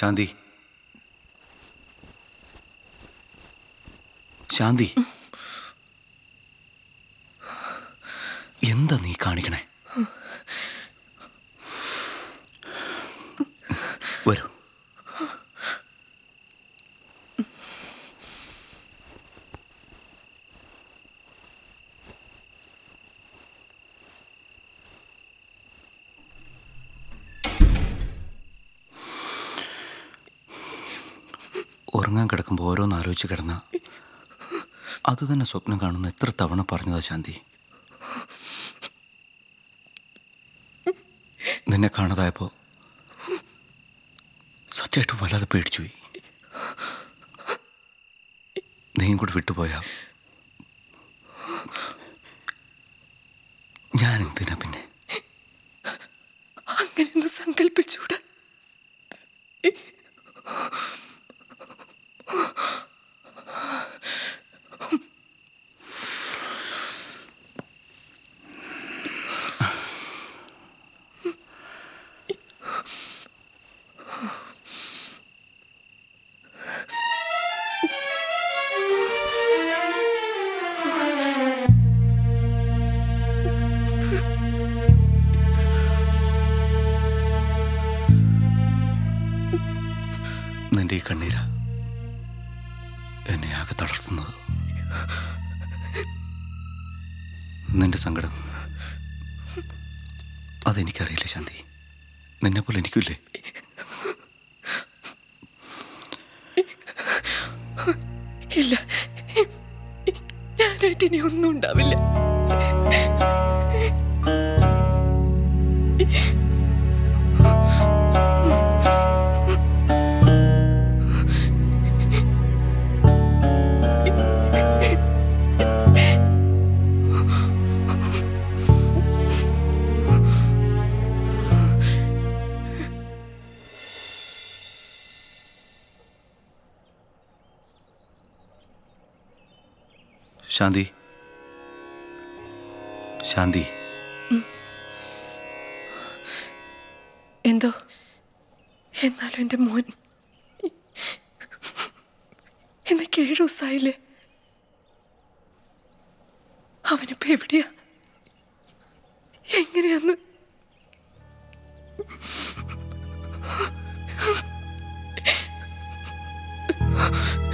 ശാന്തി. ശാന്തി. എന്താ നീ? ആലോചിച്ച് കിടന്ന. അത് തന്നെ സ്വപ്നം കാണുന്ന എത്ര തവണ പറഞ്ഞതാ ശാന്തി. നിന്നെ കാണാതായപ്പോ സത്യമായിട്ടും വല്ലാതെ പേടിച്ചുപോയി നീയും കൂടെ വിട്ടുപോയാ ഞാൻ എന്തിനാ ശാന്തി. ശാന്തി. എന്തോ? എന്നാലും എന്റെ മോൻ എന്നൊക്കെ ഏഴു ദിവസമായില്ലേ അവനിപ്പോ എവിടെയാ? എങ്ങനെയാന്ന്? എന്റെ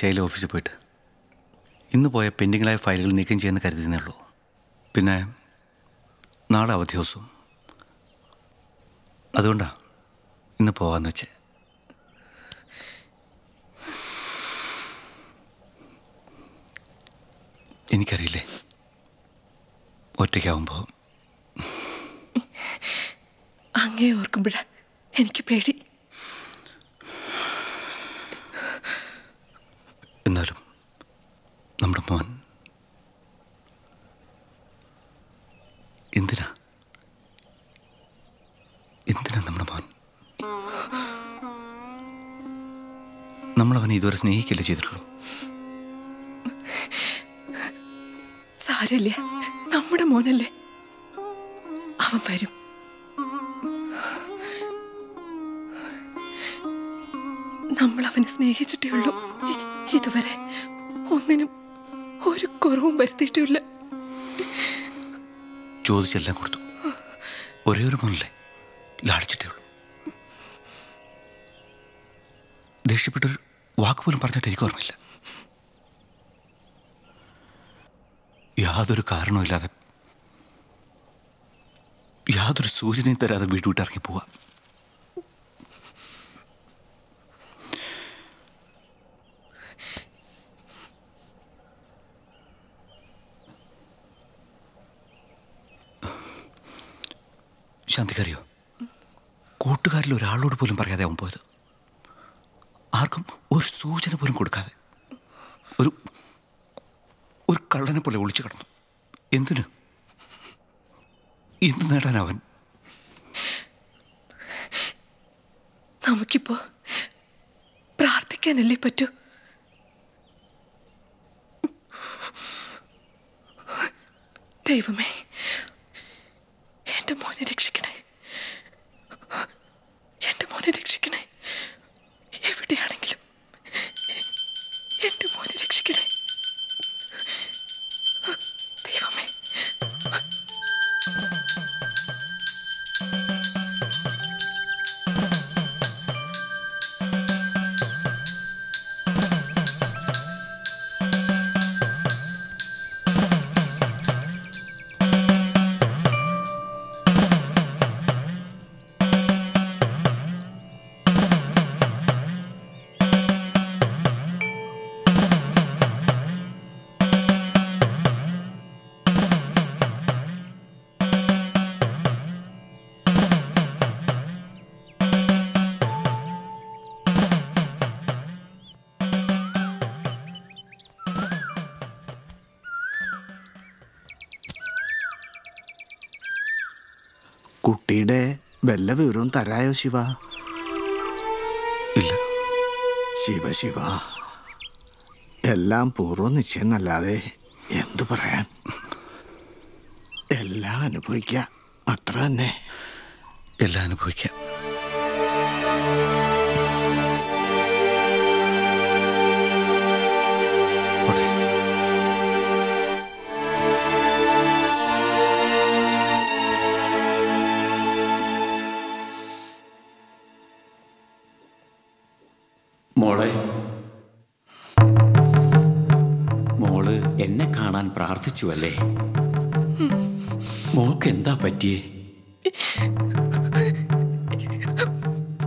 ഒരാഴ്ചയായാലും ഓഫീസിൽ പോയിട്ട്. ഇന്ന് പോയ പെൻഡിങ്ങിലായ ഫയലുകൾ നീക്കം ചെയ്യുന്ന കരുതുന്നേ ഉള്ളൂ. പിന്നെ നാളെ അവധി ദിവസവും അതുകൊണ്ടാ ഇന്ന് പോവാന്ന് വെച്ച്. എനിക്കറിയില്ലേ? ഒറ്റയ്ക്കാവുമ്പോൾ അങ്ങേ ഓർക്കുമ്പോഴാ എനിക്ക് പേടി എന്നാലും നമ്മുടെ മോൻ എന്തിനാ? എന്തിനാ നമ്മുടെ മോൻ? നമ്മളവനെ ഇതുവരെ സ്നേഹിക്കില്ല ചെയ്തിട്ടുള്ളൂ? സാരല്ലേ? നമ്മുടെ മോനല്ലേ? അവൻ വരും. നമ്മൾ അവനെ സ്നേഹിച്ചിട്ടേ ഉള്ളൂ. ഇതുവരെ ഒന്നിനും ഒരു കുറവും വരുത്തിയിട്ടില്ല. ചോദിച്ചെല്ലാം കൊടുത്തു. ഒരേ ഒരു മോനല്ലേ? ലാളിച്ചിട്ടേ ഉള്ളൂ. ദേഷ്യപ്പെട്ടൊരു വാക്ക് പോലും പറഞ്ഞിട്ട് എനിക്ക് ഓർമ്മയില്ല. യാതൊരു കാരണവുമില്ലാതെ യാതൊരു സൂചനയും തരാതെ വീട് വിട്ടിറങ്ങി പോവാ. ശാന്തിക്കറിയോ? കൂട്ടുകാരിൽ ഒരാളോട് പോലും പറയാതെ അവൻ പോയത്. ആർക്കും ഒരു സൂചന പോലും കൊടുക്കാതെ ഒരു ഒരു കള്ളനെ പോലെ ഒളിച്ചു കിടന്നു. എന്തിനു? എന്ത് നേടാൻ അവൻ? നമുക്കിപ്പോ പ്രാർത്ഥിക്കാനല്ലേ പറ്റൂ? ദൈവമേ എന്റെ മോനെ രക്ഷിക്കണേ എന്റെ മോനെ വല്ല വിവരവും തരായോ ശിവ? ഇല്ല. ശിവ ശിവ. എല്ലാം പൂർവ നിശ്ചയെന്നല്ലാതെ എന്തു പറയാൻ? എല്ലാം അനുഭവിക്കുക. അത്ര തന്നെ. എല്ലാം അനുഭവിക്കാം. പ്രാർത്ഥിച്ചു അല്ലേ മോൾക്ക് എന്താ പറ്റിയേ?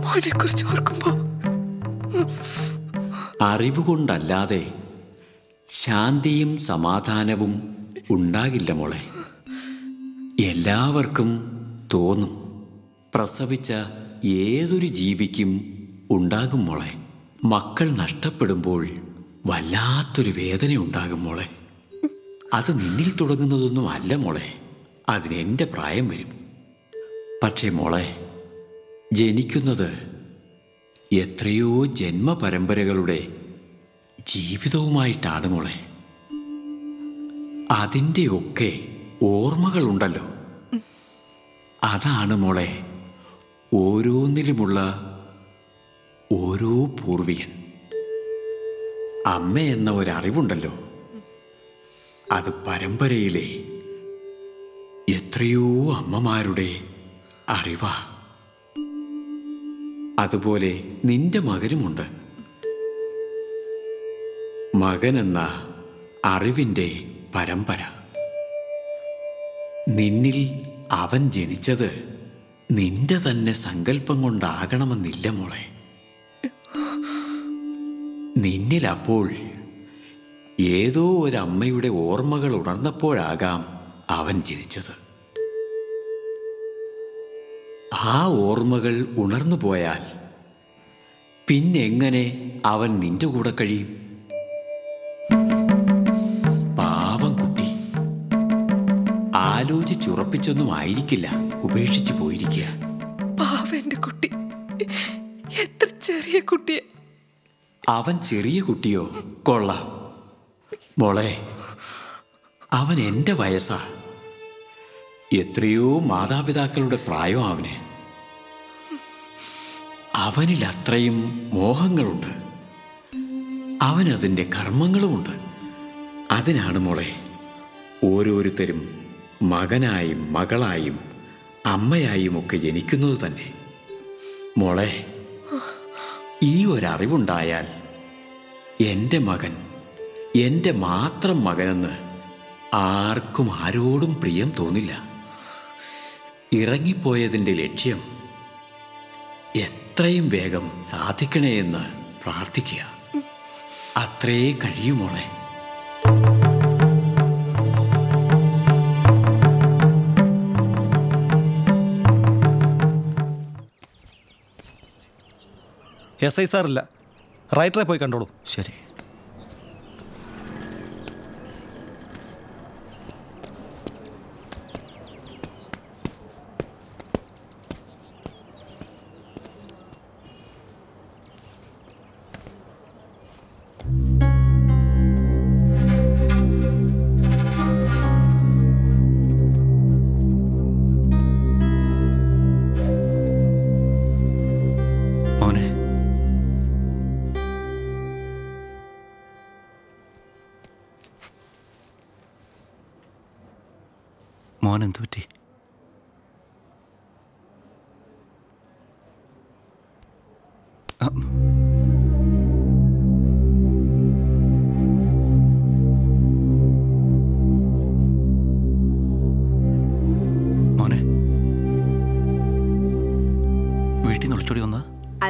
മോനെ കുറിച്ച് ഓർക്കുമ്പോ അറിവ് കൊണ്ടല്ലാതെ ശാന്തിയും സമാധാനവും ഉണ്ടാകില്ല മോളെ. എല്ലാവർക്കും തോന്നും പ്രസവിച്ച ഏതൊരു ജീവിക്കും ഉണ്ടാകും മോളെ. മക്കൾ നഷ്ടപ്പെടുമ്പോൾ വല്ലാത്തൊരു വേദന ഉണ്ടാകും മോളെ. അത് നിന്നിൽ തുടങ്ങുന്നതൊന്നും അല്ല മോളെ. അതിന് എന്റെ പ്രായം വരും. പക്ഷേ മോളെ ജനിക്കുന്നത് എത്രയോ ജന്മപരമ്പരകളുടെ ജീവിതവുമായിട്ടാണ് മോളെ. അതിന്റെയൊക്കെ ഓർമ്മകളുണ്ടല്ലോ. അതാണ് മോളെ ഓരോന്നിലുമുള്ള ഓരോ പൂർവികൻ. അമ്മ എന്ന ഒരറിവുണ്ടല്ലോ. അത് പരമ്പരയിലെ എത്രയോ അമ്മമാരുടെ അറിവാ. അതുപോലെ നിന്റെ മകനുമുണ്ട്. മകനെന്ന അറിവിന്റെ പരമ്പര. നിന്നിൽ അവൻ ജനിച്ചത് നിന്റെ തന്നെ സങ്കല്പം കൊണ്ടാകണമെന്നില്ല മോളെ. നിന്നിൽ അപ്പോൾ ഏതോ ഒരമ്മയുടെ ഓർമ്മകൾ ഉണർന്നപ്പോഴാകാം അവൻ ജനിച്ചത്. ആ ഓർമ്മകൾ ഉണർന്നു പോയാൽ പിന്നെങ്ങനെ അവൻ നിന്റെ കൂടെ കഴിയും? പാവം കുട്ടി. ആലോചിച്ചുറപ്പിച്ചൊന്നും ആയിരിക്കില്ല ഉപേക്ഷിച്ചു പോയിരിക്കുക. കുട്ടി. എത്ര ചെറിയ കുട്ടിയെ. അവൻ ചെറിയ കുട്ടിയോ? കൊള്ളാം. മോളെ അവൻ എന്റെ വയസ്സാ. എത്രയോ മാതാപിതാക്കളുടെ പ്രായം അവന്. അവനിൽ അത്രയും മോഹങ്ങളുണ്ട്. അവനതിന്റെ കർമ്മങ്ങളുമുണ്ട്. അതിനാണ് മോളെ ഓരോരുത്തരും മകനായും മകളായും അമ്മയായും ഒക്കെ ജനിക്കുന്നത് തന്നെ. മോളെ ഈ ഒരറിവുണ്ടായാൽ എന്റെ മകൻ എന്റെ മാത്രം മകനെന്ന് ആർക്കും ആരോടും പ്രിയം തോന്നില്ല. ഇറങ്ങിപ്പോയതിന്റെ ലക്ഷ്യം എത്രയും വേഗം സാധിക്കണേ എന്ന് പ്രാർത്ഥിക്കുക. അത്രേ കഴിയുമോളെ എസ് ഐ സാറില്ല. റൈറ്ററെ പോയി കണ്ടോളൂ. ശരി. Yeah.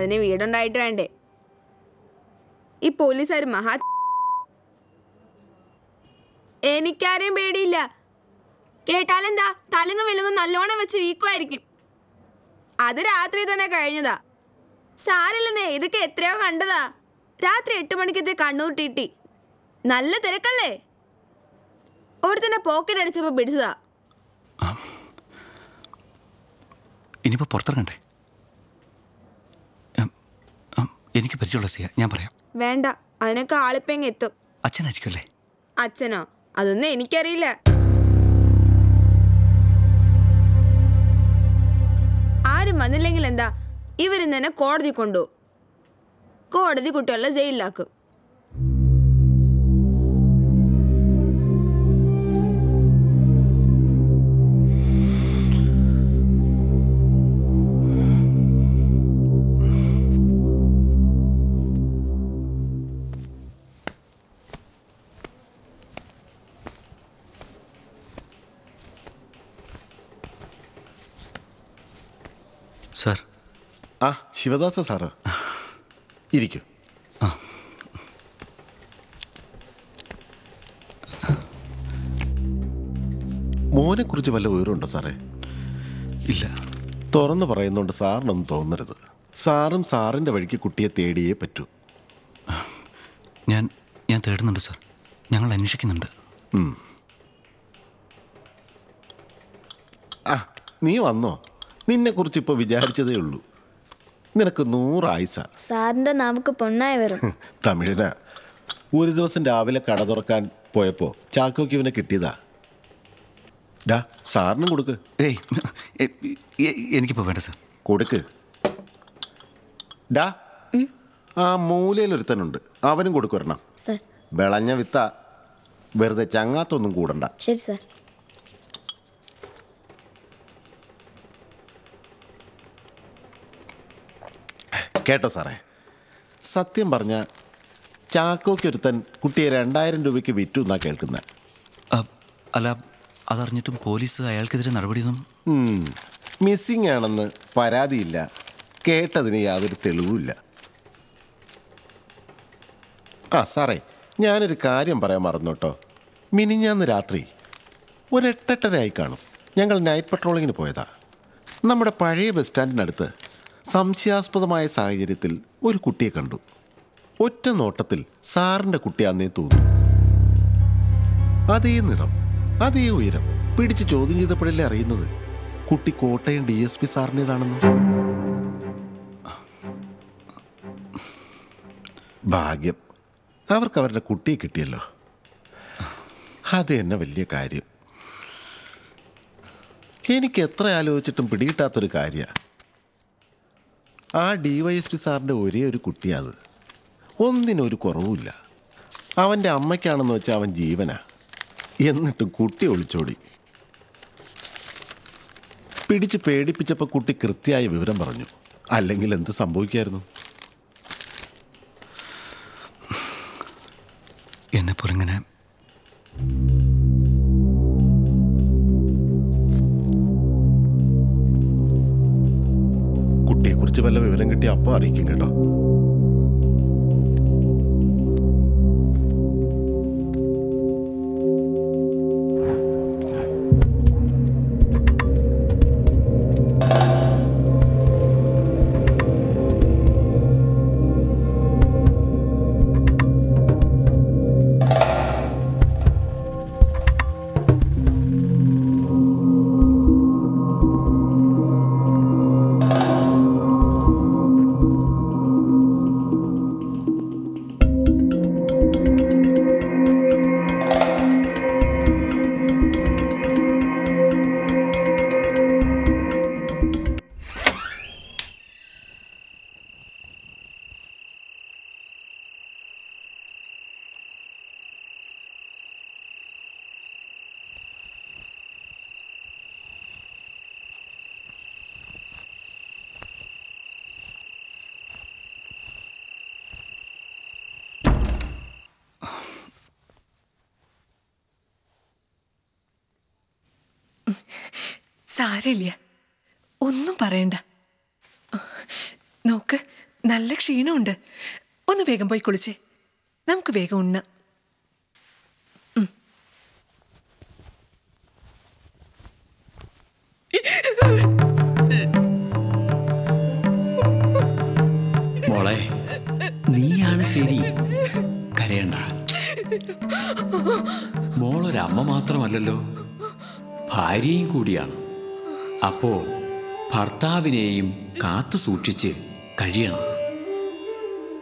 അതിന് വീടുണ്ടായിട്ട് വേണ്ടേ? ഈ പോലീസുകാർ മഹാ എനിക്കാരെയും പേടിയില്ല. കേട്ടാലെന്താ? തലങ്ങും വിലങ്ങും നല്ലോണം വെച്ച് വീക്കുമായിരിക്കും. അത് രാത്രി തന്നെ കഴിഞ്ഞതാ. സാരില്ലെന്നേ ഇതൊക്കെ എത്രയോ കണ്ടതാ. രാത്രി എട്ട് മണിക്കത്തെ കണ്ണൂർ ടീട്ടി നല്ല തിരക്കല്ലേ? ഒരുത്തന്നെ പോക്കറ്റ് അടിച്ചപ്പോ പിടിച്ചതാ. ഇനിയിപ്പോ പുറത്തിറങ്ങണ്ടേ? എനിക്ക് പരിചയമുള്ള സിയ ഞാൻ പറയാം. വേണ്ട. അതിനൊക്കെ ആളിപ്പെങ്ങ് എത്തും. അച്ഛനായിരിക്കുമല്ലേ? അച്ഛനോ? അതൊന്നും എനിക്കറിയില്ല. ആരും വന്നില്ലെങ്കിൽ എന്താ? ഇവരിന്ന് തന്നെ കോടതി കൊണ്ടു കോടതി കുട്ടികളെ ജയിലിലാക്കും. ആ ശിവദാസ സാറ്. ഇരിക്കൂ. മോനെക്കുറിച്ച് വല്ല വിവരമുണ്ടോ സാറേ? ഇല്ല. തുറന്നു പറയുന്നുണ്ട് സാറിനൊന്നും തോന്നരുത്. സാറും സാറിന്റെ വഴിക്ക് കുട്ടിയെ തേടിയേ പറ്റൂ. ഞാൻ ഞാൻ തേടുന്നുണ്ട് സാർ. ഞങ്ങൾ അന്വേഷിക്കുന്നുണ്ട്. ആ നീ വന്നോ? നിന്നെക്കുറിച്ച് ഇപ്പോൾ വിചാരിച്ചതേ ഉള്ളൂ. നിനക്ക് നൂറായുസ സാറിന്റെ നാവുക്ക് പൊണ്ണായി വരും. തമിഴനാ. ഒരു ദിവസം രാവിലെ കട തുറക്കാൻ പോയപ്പോ ചാക്കോക്ക് ഇവനെ കിട്ടിയതാ. ഡാ സാറിനും കൊടുക്ക്. ഏയ് എ- എ- വേണ്ട സാർ. കൊടുക്ക്. ഡാ ആ മൂലയിൽ ഒരുത്തനുണ്ട് അവനും കൊടുക്കുവരണം സർ. വിളഞ്ഞ വിത്ത വെറുതെ ചങ്ങാത്തൊന്നും കൂടണ്ട. ശരി സർ. കേട്ടോ സാറേ. സത്യം പറഞ്ഞ ചാക്കോക്കൊരുത്തൻ കുട്ടിയെ രണ്ടായിരം രൂപയ്ക്ക് വിറ്റു എന്നാ കേൾക്കുന്നത് അല്ല അതറിഞ്ഞിട്ടും പോലീസ് അയാൾക്കെതിരെ നടപടിയൊന്നും മിസ്സിംഗ് ആണെന്ന് പരാതിയില്ല. കേട്ടതിന് യാതൊരു തെളിവുമില്ല. ആ സാറേ ഞാനൊരു കാര്യം പറയാൻ മറന്നു കേട്ടോ മിനിഞ്ഞാന്ന് രാത്രി ഒരു എട്ടെട്ടരയായി കാണും. ഞങ്ങൾ നൈറ്റ് പട്രോളിങ്ങിന് പോയതാ. നമ്മുടെ പഴയ ബസ് സ്റ്റാൻഡിനടുത്ത് സംശയാസ്പദമായ സാഹചര്യത്തിൽ ഒരു കുട്ടിയെ കണ്ടു. ഒറ്റ നോട്ടത്തിൽ സാറിന്റെ കുട്ടിയാന്നേ തോന്നുന്നു അതേ നിറം അതേ ഉയരം പിടിച്ച് ചോദ്യം ചെയ്തപ്പോഴല്ലേ അറിയുന്നത് കുട്ടി കോട്ടയം ഡി എസ് പി സാറിന്റെതാണെന്ന് ഭാഗ്യം. അവർക്ക് അവരുടെ കുട്ടിയെ കിട്ടിയല്ലോ. അത് തന്നെ വലിയ കാര്യം. എനിക്ക് എത്ര ആലോചിച്ചിട്ടും പിടികിട്ടാത്തൊരു കാര്യമാണ് ആ ഡി വൈ എസ് പി സാറിന്റെ ഒരേ ഒരു കുട്ടിയത്. ഒന്നിനൊരു കുറവുമില്ല. അവന്റെ അമ്മയ്ക്കാണെന്ന് വെച്ചാൽ അവൻ ജീവനാ. എന്നിട്ടും കുട്ടി ഒളിച്ചോടി. പിടിച്ച് പേടിപ്പിച്ചപ്പോൾ കുട്ടി കൃത്യമായ വിവരം പറഞ്ഞു. അല്ലെങ്കിൽ എന്ത് സംഭവിക്കായിരുന്നു? എന്നെ ഇങ്ങനെ വല്ല വിവരം കിട്ടിയ അപ്പം അറിയിക്കും കേട്ടോ സാരമില്ല ഒന്നും പറയണ്ട. നോക്ക് നല്ല ക്ഷീണമുണ്ട്. ഒന്ന് വേഗം പോയി കുളിച്ചേ. നമുക്ക് വേഗം ഉണ്ണാം. മോളെ നീയാണ് ശരി. കരയണ്ട. മോളൊരമ്മ മാത്രമല്ലല്ലോ. ഭാര്യയും കൂടിയാണ്. അപ്പോ ഭർത്താവിനെയും കാത്തു സൂക്ഷിച്ച് കഴിയണം.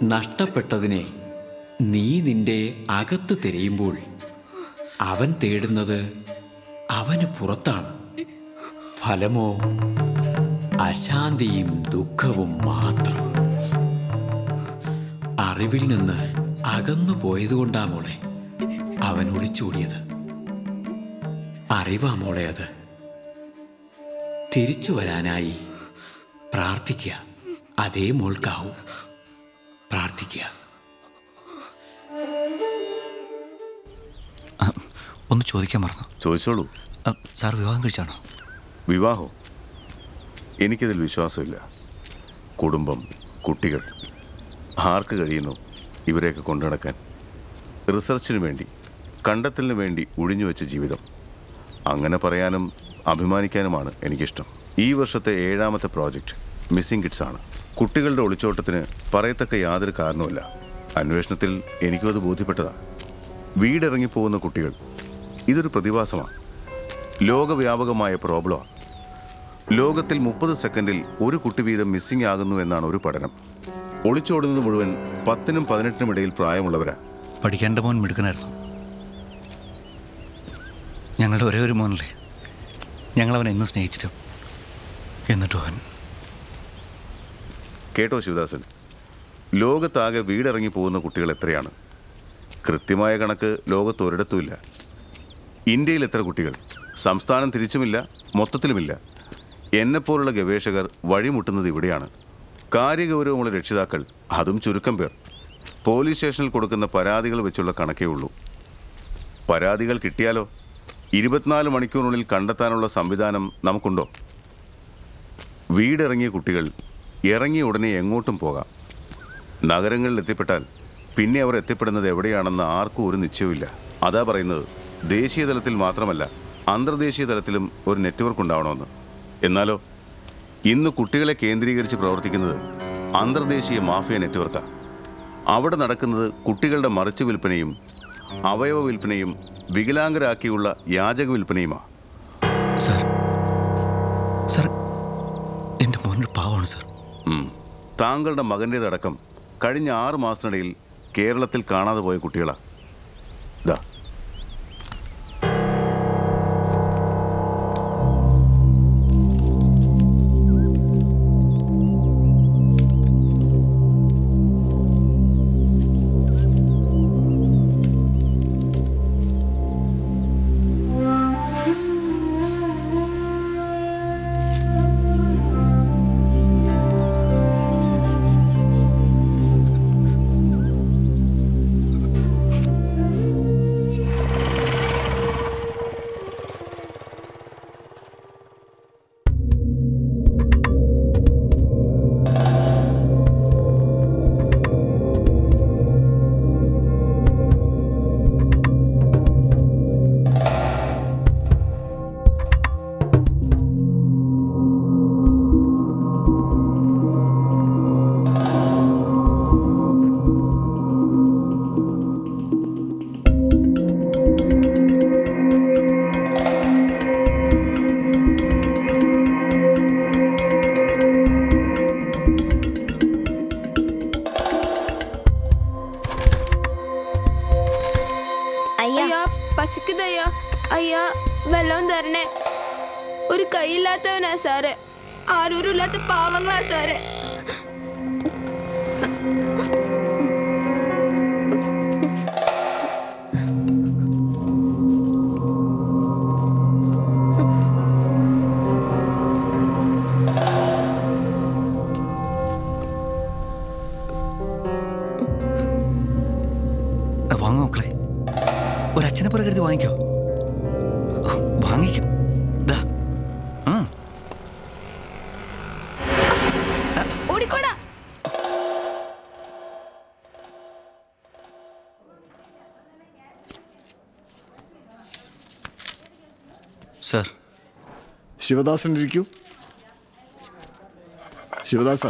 നഷ്ടപ്പെട്ടതിനെ നീ നിന്റെ അകത്ത് തിരയുമ്പോൾ അവൻ തേടുന്നത് അവന് പുറത്താണ്. ഫലമോ അശാന്തിയും ദുഃഖവും മാത്രം. അറിവിൽ നിന്ന് അകന്നു പോയതുകൊണ്ടാ മോളെ അവൻ ഒളിച്ചോടിയത്. അറിവാ മോളെ അത്. തിരിച്ചു വരാനായി പ്രാർത്ഥിക്കുക. അതേ മോൾക്കാവും. പ്രാർത്ഥിക്കുക. ഒന്ന് ചോദിക്കാൻ മറന്നു. ചോദിച്ചോളൂ. സാർ വിവാഹം കഴിച്ചാണോ? വിവാഹം? എനിക്കതിൽ വിശ്വാസമില്ല. കുടുംബം കുട്ടികൾ ആർക്ക് കഴിയുന്നു ഇവരെയൊക്കെ കൊണ്ടുനടക്കാൻ. റിസർച്ചിന് വേണ്ടി കണ്ടെത്തലിന് വേണ്ടി ഒഴിഞ്ഞു വെച്ച ജീവിതം. അങ്ങനെ പറയാനും അഭിമാനിക്കാനുമാണ് എനിക്കിഷ്ടം. ഈ വർഷത്തെ ഏഴാമത്തെ പ്രോജക്റ്റ് മിസ്സിംഗ് കിഡ്സ് ആണ്. കുട്ടികളുടെ ഒളിച്ചോട്ടത്തിന് പറയത്തക്ക യാതൊരു കാരണവുമില്ല. അന്വേഷണത്തിൽ എനിക്കും അത് ബോധ്യപ്പെട്ടതാ. വീടിറങ്ങിപ്പോകുന്ന കുട്ടികൾ ഇതൊരു പ്രതിഭാസമാണ് ലോകവ്യാപകമായ പ്രോബ്ലമാണ് ലോകത്തിൽ മുപ്പത് സെക്കൻഡിൽ ഒരു കുട്ടി വീതം മിസ്സിംഗ് ആകുന്നു എന്നാണ് ഒരു പഠനം. ഒളിച്ചോടുന്നത് മുഴുവൻ പത്തിനും പതിനെട്ടിനും ഇടയിൽ പ്രായമുള്ളവരാ. പഠിക്കേണ്ട മോൻ മിടുക്കനായിരുന്നു. ഞങ്ങളുടെ ഒരേ ഒരു മോനല്ലേ? ഞങ്ങളവനെ എന്നും സ്നേഹിച്ചിട്ടും. എന്നിട്ടു അവൻ. കേട്ടോ ശിവദാസൻ. ലോകത്താകെ വീടിറങ്ങി പോകുന്ന കുട്ടികൾ എത്രയാണ്? കൃത്യമായ കണക്ക് ലോകത്ത് ഒരിടത്തുമില്ല ഇന്ത്യയിൽ എത്ര കുട്ടികൾ? സംസ്ഥാനം തിരിച്ചുമില്ല മൊത്തത്തിലുമില്ല. എന്നെപ്പോലുള്ള ഗവേഷകർ വഴിമുട്ടുന്നത് ഇവിടെയാണ്. കാര്യഗൗരവമുള്ള രക്ഷിതാക്കൾ അതും ചുരുക്കം പേർ. പോലീസ് സ്റ്റേഷനിൽ കൊടുക്കുന്ന പരാതികൾ വെച്ചുള്ള കണക്കേ ഉള്ളൂ. പരാതികൾ കിട്ടിയാലോ? ഇരുപത്തിനാല് മണിക്കൂറിനുള്ളിൽ കണ്ടെത്താനുള്ള സംവിധാനം നമുക്കുണ്ടോ? വീടിറങ്ങിയ കുട്ടികൾ ഇറങ്ങിയ ഉടനെ എങ്ങോട്ടും പോകാം. നഗരങ്ങളിൽ എത്തിപ്പെട്ടാൽ പിന്നെ അവർ എത്തിപ്പെടുന്നത് എവിടെയാണെന്ന് ആർക്കും ഒരു നിശ്ചയമില്ല അതാ പറയുന്നത് ദേശീയ തലത്തിൽ മാത്രമല്ല അന്തർദേശീയ തലത്തിലും ഒരു നെറ്റ്വർക്ക് ഉണ്ടാവണമെന്ന് എന്നാലോ ഇന്ന് കുട്ടികളെ കേന്ദ്രീകരിച്ച് പ്രവർത്തിക്കുന്നത് അന്തർദേശീയ മാഫിയ നെറ്റ്വർക്കാണ് അവിടെ നടക്കുന്നത് കുട്ടികളുടെ മറിച്ചു വിൽപ്പനയും അവയവ വിൽപ്പനയും വികലാംഗരാക്കിയുള്ള യാചക വിൽപ്പനയുമാണ് സാർ. സാർ എന്റെ മോനൊരു പാവമാണ് സാർ. ഉം. താങ്കളുടെ മകന്റേതടക്കം കഴിഞ്ഞ ആറ് മാസത്തിനിടയിൽ കേരളത്തിൽ കാണാതെ പോയ കുട്ടികളാ. ദാ. ശിവദാസൻ ഇരിക്കൂ ശിവദാസ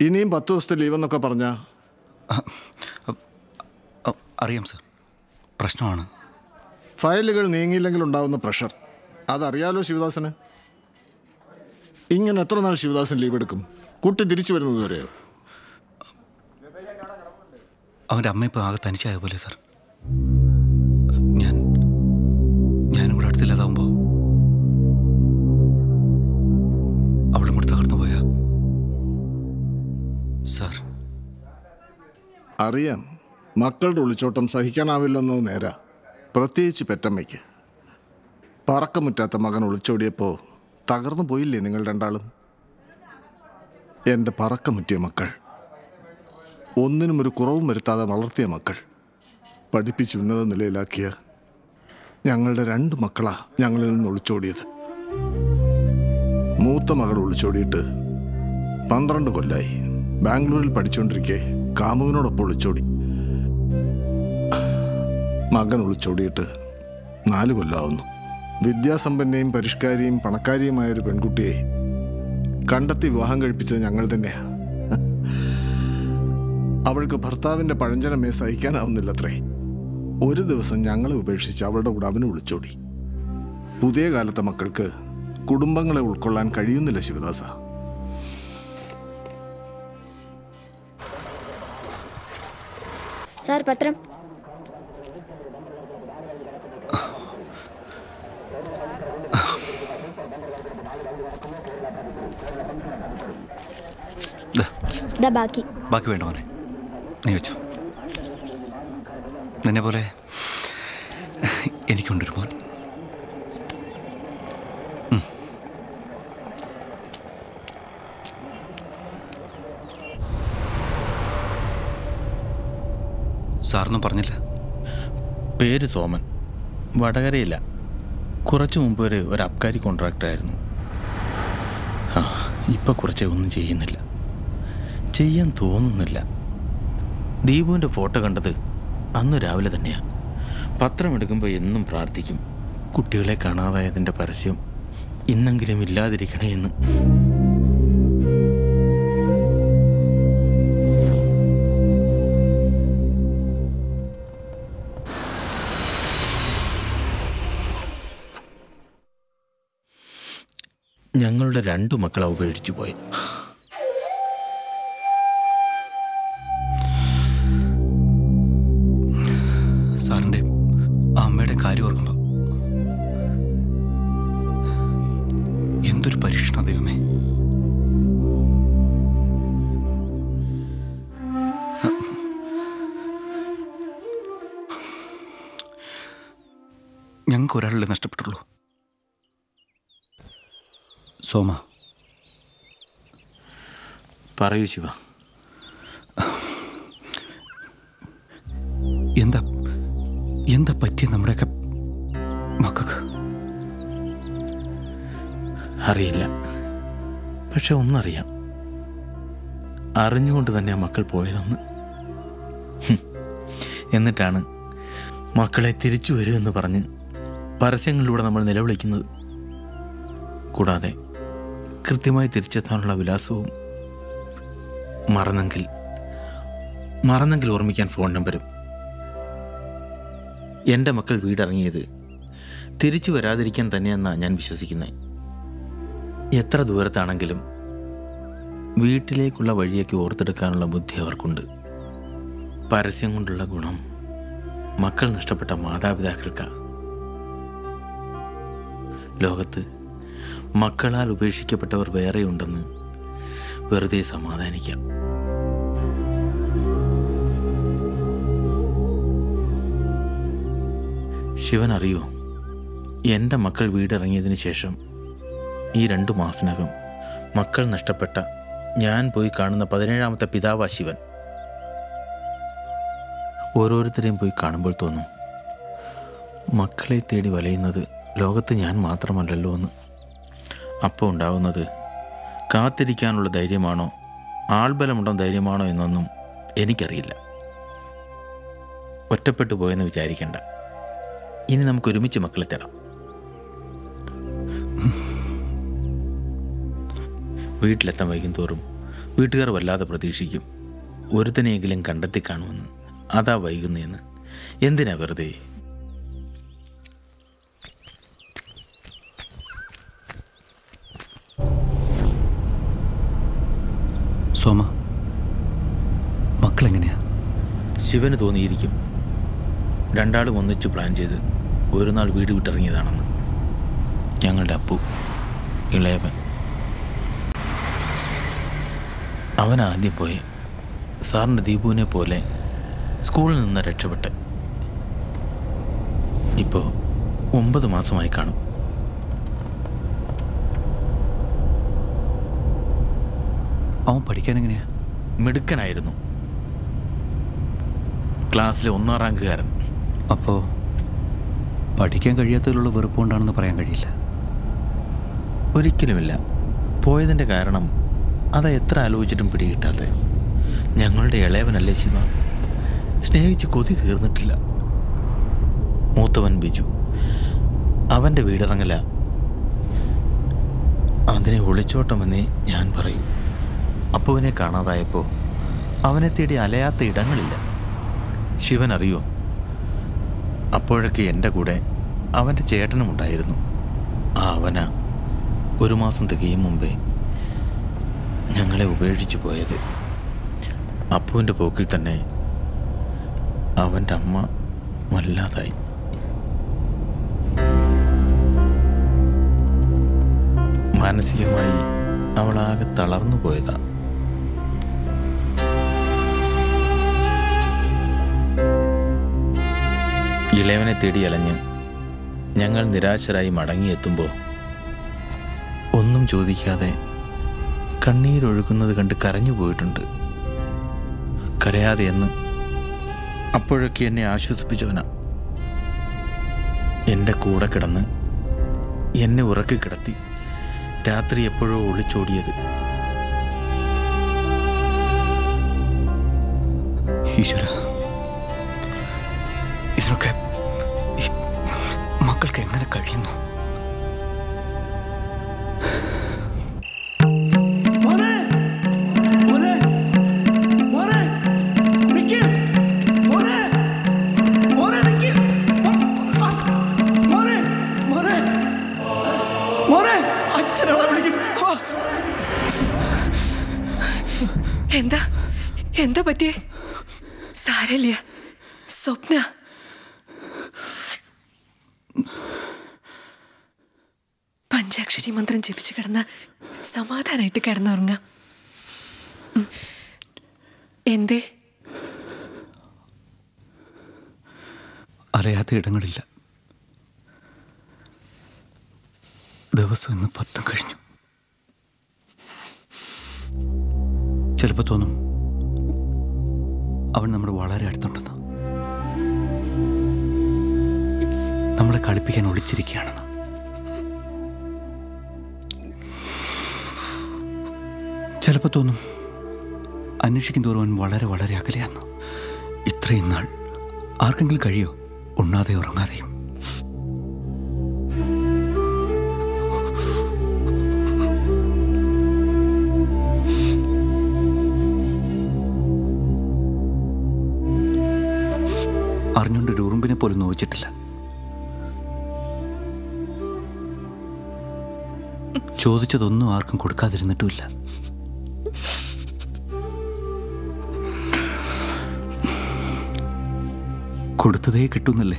ഇനിയും പത്ത് ദിവസത്തെ ലീവെന്നൊക്കെ പറഞ്ഞ? അറിയാം സർ. പ്രശ്നമാണ്. ഫയലുകൾ നീങ്ങിയില്ലെങ്കിൽ ഉണ്ടാവുന്ന പ്രഷർ. അതറിയാലോ ശിവദാസന്? ഇങ്ങനെ എത്ര നാൾ ശിവദാസൻ ലീവ് എടുക്കും? കുട്ടി തിരിച്ചു വരുന്നത് വരെയോ അവന്റെ അമ്മ ഇപ്പോൾ ആകെ തനിച്ചായ പോലെ സാർ. അറിയാം. മക്കളുടെ ഒളിച്ചോട്ടം സഹിക്കാനാവില്ലെന്നത് നേരാ. പ്രത്യേകിച്ച് പെറ്റമ്മയ്ക്ക്. പറക്കമുറ്റാത്ത മകൻ ഒളിച്ചോടിയപ്പോൾ തകർന്നു പോയില്ലേ നിങ്ങൾ രണ്ടാളും? എന്റെ പറക്കമുറ്റിയ മക്കൾ. ഒന്നിനും ഒരു കുറവും വരുത്താതെ വളർത്തിയ മക്കൾ. പഠിപ്പിച്ച് ഉന്നത നിലയിലാക്കിയ ഞങ്ങളുടെ രണ്ട് മക്കളാ ഞങ്ങളിൽ നിന്ന് ഒളിച്ചോടിയത്. മൂത്ത മകൾ ഒളിച്ചോടിയിട്ട് പന്ത്രണ്ട് കൊല്ലായി. ബാംഗ്ലൂരിൽ പഠിച്ചുകൊണ്ടിരിക്കെ കാമുവിനോടൊപ്പം ഒളിച്ചോടി. മകൻ ഒളിച്ചോടിയിട്ട് നാല് കൊല്ലാവുന്നു. വിദ്യാസമ്പന്നയും പരിഷ്കാരിയും പണക്കാരിയുമായ ഒരു പെൺകുട്ടിയെ കണ്ടെത്തി വിവാഹം കഴിപ്പിച്ചത് ഞങ്ങൾ തന്നെയാണ് അവൾക്ക് ഭർത്താവിന്റെ പഴഞ്ചനമേ സഹിക്കാനാവുന്നില്ലത്രേ. ഒരു ദിവസം ഞങ്ങളെ ഉപേക്ഷിച്ച് അവളുടെ കൂടെ അവന് വിളിച്ചോടി പുതിയ കാലത്തെ മക്കൾക്ക് കുടുംബങ്ങളെ ഉൾക്കൊള്ളാൻ കഴിയുന്നില്ല ശിവദാസ. സാർ പത്രം. ബാക്കി. ബാക്കി വേണ്ട മോനെ. നീ വെച്ചോ. നിന്നെ പോലെ എനിക്കുണ്ടൊരു മോൻ. സാറൊന്നും പറഞ്ഞില്ല. പേര് സോമൻ. വടകരയില്ല. കുറച്ച് മുമ്പ് വരെ ഒരു അബ്കാരി കോൺട്രാക്ടറായിരുന്നു ആ ഇപ്പം കുറച്ചേ ഒന്നും ചെയ്യുന്നില്ല. ചെയ്യാൻ തോന്നുന്നില്ല. ദീപുവിന്റെ ഫോട്ടോ കണ്ടത് അന്ന് രാവിലെ തന്നെയാണ് പത്രമെടുക്കുമ്പോൾ എന്നും പ്രാർത്ഥിക്കും. കുട്ടികളെ കാണാതായതിന്റെ പരസ്യം ഇന്നെങ്കിലും ഇല്ലാതിരിക്കണേ എന്ന് ഞങ്ങളുടെ രണ്ടു മക്കളെ ഉപേക്ഷിച്ചു പോയി സാറിന്റെ അമ്മയുടെ കാര്യം ഓർക്കുമ്പോൾ എന്തൊരു പരീക്ഷണ ദൈവമേ. ഞങ്ങൾക്ക് ഒരാളെ നഷ്ടപ്പെട്ടുള്ളൂ. സോമ. പറയൂ ശിവ. എന്താ എന്താ പറ്റിയ നമ്മുടെയൊക്കെ മക്കൾക്ക്? അറിയില്ല. പക്ഷെ ഒന്നറിയാം. അറിഞ്ഞുകൊണ്ട് തന്നെ മക്കൾ പോയതെന്ന്. എന്നിട്ടാണ് മക്കളെ തിരിച്ചു വരുമെന്ന് പറഞ്ഞ് പരസ്യങ്ങളിലൂടെ നമ്മൾ നിലവിളിക്കുന്നത്. കൂടാതെ കൃത്യമായി തിരിച്ചെത്താനുള്ള വിലാസവും മറന്നെങ്കിൽ മറന്നെങ്കിൽ ഓർമ്മിക്കാൻ ഫോൺ നമ്പരും. എന്റെ മക്കൾ വീടിറങ്ങിയത് തിരിച്ചു വരാതിരിക്കാൻ തന്നെയെന്നാണ് ഞാൻ വിശ്വസിക്കുന്നത് എത്ര ദൂരത്താണെങ്കിലും വീട്ടിലേക്കുള്ള വഴിയൊക്കെ ഓർത്തെടുക്കാനുള്ള ബുദ്ധി അവർക്കുണ്ട്. പരസ്യം കൊണ്ടുള്ള ഗുണം മക്കൾ നഷ്ടപ്പെട്ട മാതാപിതാക്കൾക്കാണ് ലോകത്ത് മക്കളാൽ ഉപേക്ഷിക്കപ്പെട്ടവർ വേറെയുണ്ടെന്ന് വെറുതെ സമാധാനിക്കാം. ശിവൻ അറിയോ എന്റെ മക്കൾ വീടിറങ്ങിയതിന് ശേഷം ഈ രണ്ടു മാസത്തിനകം മക്കൾ നഷ്ടപ്പെട്ട ഞാൻ പോയി കാണുന്ന പതിനേഴാമത്തെ പിതാവാ ശിവൻ. ഓരോരുത്തരെയും പോയി കാണുമ്പോൾ തോന്നും മക്കളെ തേടി വലയുന്നത് ലോകത്ത് ഞാൻ മാത്രമല്ലല്ലോ എന്ന്. അപ്പോൾ ഉണ്ടാകുന്നത് കാത്തിരിക്കാനുള്ള ധൈര്യമാണോ? ആൾബലമുണ്ടോ ധൈര്യമാണോ എന്നൊന്നും എനിക്കറിയില്ല. ഒറ്റപ്പെട്ടു പോയെന്ന് വിചാരിക്കണ്ട. ഇനി നമുക്ക് ഒരുമിച്ച് മക്കളെ തേടാം. വീട്ടിലെത്താൻ വൈകും തോറും വീട്ടുകാർ വല്ലാതെ പ്രതീക്ഷിക്കും. ഒരുത്തനെയെങ്കിലും കണ്ടെത്തി കാണുമെന്ന്. അതാ വൈകുന്നതെന്ന് എന്തിനാ വെറുതെ? സോമ മക്കളെങ്ങനെയാ? ശിവന് തോന്നിയിരിക്കും. രണ്ടാളും ഒന്നിച്ച് പ്ലാൻ ചെയ്ത് ഒരു നാൾ വീട് വിട്ടിറങ്ങിയതാണെന്ന്. ഞങ്ങളുടെ അപ്പു ഇളയവൻ. അവൻ ആദ്യം പോയി. സാറിന്റെ ദീപുവിനെ പോലെ സ്കൂളിൽ നിന്ന് രക്ഷപ്പെട്ട്. ഇപ്പോൾ ഒമ്പത് മാസമായി കാണും. അവൻ പഠിക്കാൻ എങ്ങനെയാ മിടുക്കനായിരുന്നു. ക്ലാസ്സിലെ ഒന്നാം റാങ്കുകാരൻ. അപ്പോ പഠിക്കാൻ കഴിയാത്തതിലുള്ള വെറുപ്പ് കൊണ്ടാണെന്ന് പറയാൻ കഴിയില്ല. ഒരിക്കലുമില്ല. പോയതിന്റെ കാരണം അത് എത്ര ആലോചിച്ചിട്ടും പിടികിട്ടാതെ ഞങ്ങളുടെ ഇളയവനല്ലേ ശിവ? സ്നേഹിച്ച് കൊതി തീർന്നിട്ടില്ല. മൂത്തവൻ ബിജു. അവന്റെ വീടിറങ്ങല. അതിനെ ഒളിച്ചോട്ടമെന്നേ ഞാൻ പറയൂ. അപ്പുവിനെ കാണാതായപ്പോൾ അവനെ തേടി അലയാത്ത ഇടങ്ങളില്ല. ശിവൻ അറിയോ? അപ്പോഴൊക്കെ എന്റെ കൂടെ അവന്റെ ചേട്ടനും ഉണ്ടായിരുന്നു. ആ അവന ഒരു മാസം തികയും മുമ്പേ ഞങ്ങളെ ഉപേക്ഷിച്ചു പോയത്. അപ്പുവിന്റെ പോക്കിൽ തന്നെ അവന്റെ അമ്മ വല്ലാതായി. മാനസികമായി അവളാകെ തളർന്നു പോയതാ. ഇളയവനെ തേടി അലഞ്ഞ് ഞങ്ങൾ നിരാശരായി മടങ്ങിയെത്തുമ്പോൾ ഒന്നും ചോദിക്കാതെ കണ്ണീരൊഴുകുന്നത് കണ്ട് കരഞ്ഞു പോയിട്ടുണ്ട്. കരയാതെ എന്ന് അപ്പോഴൊക്കെ എന്നെ ആശ്വസിപ്പിച്ചവനാ. എന്റെ കൂടെ കിടന്ന് എന്നെ ഉറക്കി കിടത്തി രാത്രി എപ്പോഴോ ഒളിച്ചോടിയത്. ഈശ്വര. മക്കൾക്ക് എങ്ങനെ കഴിയുന്നു? എന്താ? എന്താ പറ്റിയേ സാരല്ല സ്വപ്ന പഞ്ചാക്ഷരി മന്ത്രം കിടന്ന സമാധാനായിട്ട് കിടന്നുറങ്ങാം. എന്തേ? അറിയാത്ത ഇടങ്ങളില്ല. ദിവസം ഇന്ന് പത്തും കഴിഞ്ഞു. ചിലപ്പോൾ തോന്നും അവൻ നമ്മുടെ വളരെ അടുത്തുണ്ടെന്ന്. നമ്മളെ കളിപ്പിക്കാൻ ഒളിച്ചിരിക്കുകയാണെന്ന്. ചിലപ്പോൾ തോന്നും അന്വേഷിക്കും തോറും അവൻ വളരെ വളരെ അകലെയാണ്. ഇത്രയും നാൾ ആർക്കെങ്കിലും കഴിയോ? ഉണ്ണാതെ ഉറങ്ങാതെയും? അറിഞ്ഞുകൊണ്ട് ഒരു ഉറുമ്പിനെ പോലും നോവിച്ചിട്ടില്ല. ചോദിച്ചതൊന്നും ആർക്കും കൊടുക്കാതിരുന്നിട്ടുമില്ല. കൊടുത്തതേ കിട്ടുന്നല്ലേ?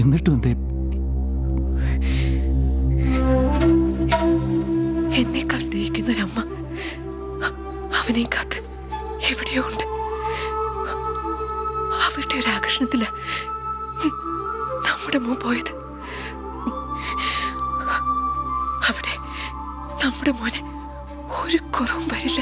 എന്നിട്ടും എന്തേ വരില്ല.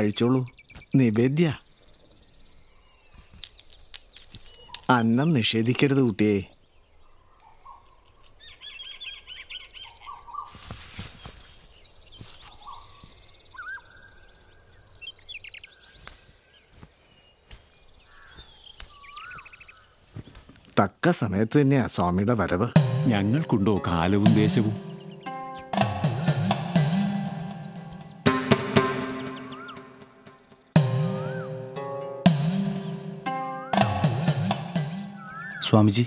കഴിച്ചോളൂ. നിവേദ്യ. അന്നം നിഷേധിക്കരുത് കുട്ടിയെ. തക്ക സമയത്ത് തന്നെയാ സ്വാമിയുടെ വരവ്. ഞങ്ങൾക്കുണ്ടോ കാലവും ദേശവും? സ്വാമിജി.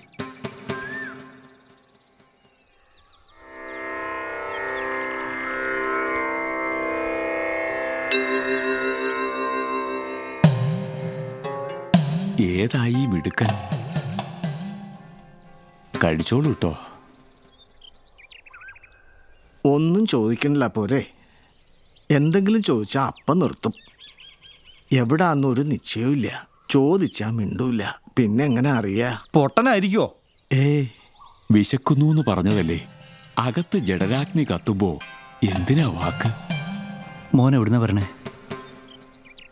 ഏതായി ഈ മിടുക്കൻ? കഴിച്ചോളൂ കേട്ടോ ഒന്നും ചോദിക്കണില്ല പോരെ. എന്തെങ്കിലും ചോദിച്ചാൽ അപ്പം നിർത്തും. എവിടാന്നൊരു നിശ്ചയമില്ല ചോദിച്ചാൽ മിണ്ടൂല. പിന്നെ എങ്ങനെ അറിയാ? പൊട്ടനായിരിക്കോ? ഏ വിശക്കുന്നു എന്ന് പറഞ്ഞതല്ലേ? അകത്ത് ജഡരാഗ്നി കത്തുമ്പോ എന്തിനാ വാക്ക്? മോൻ എവിടുന്ന പറഞ്ഞേ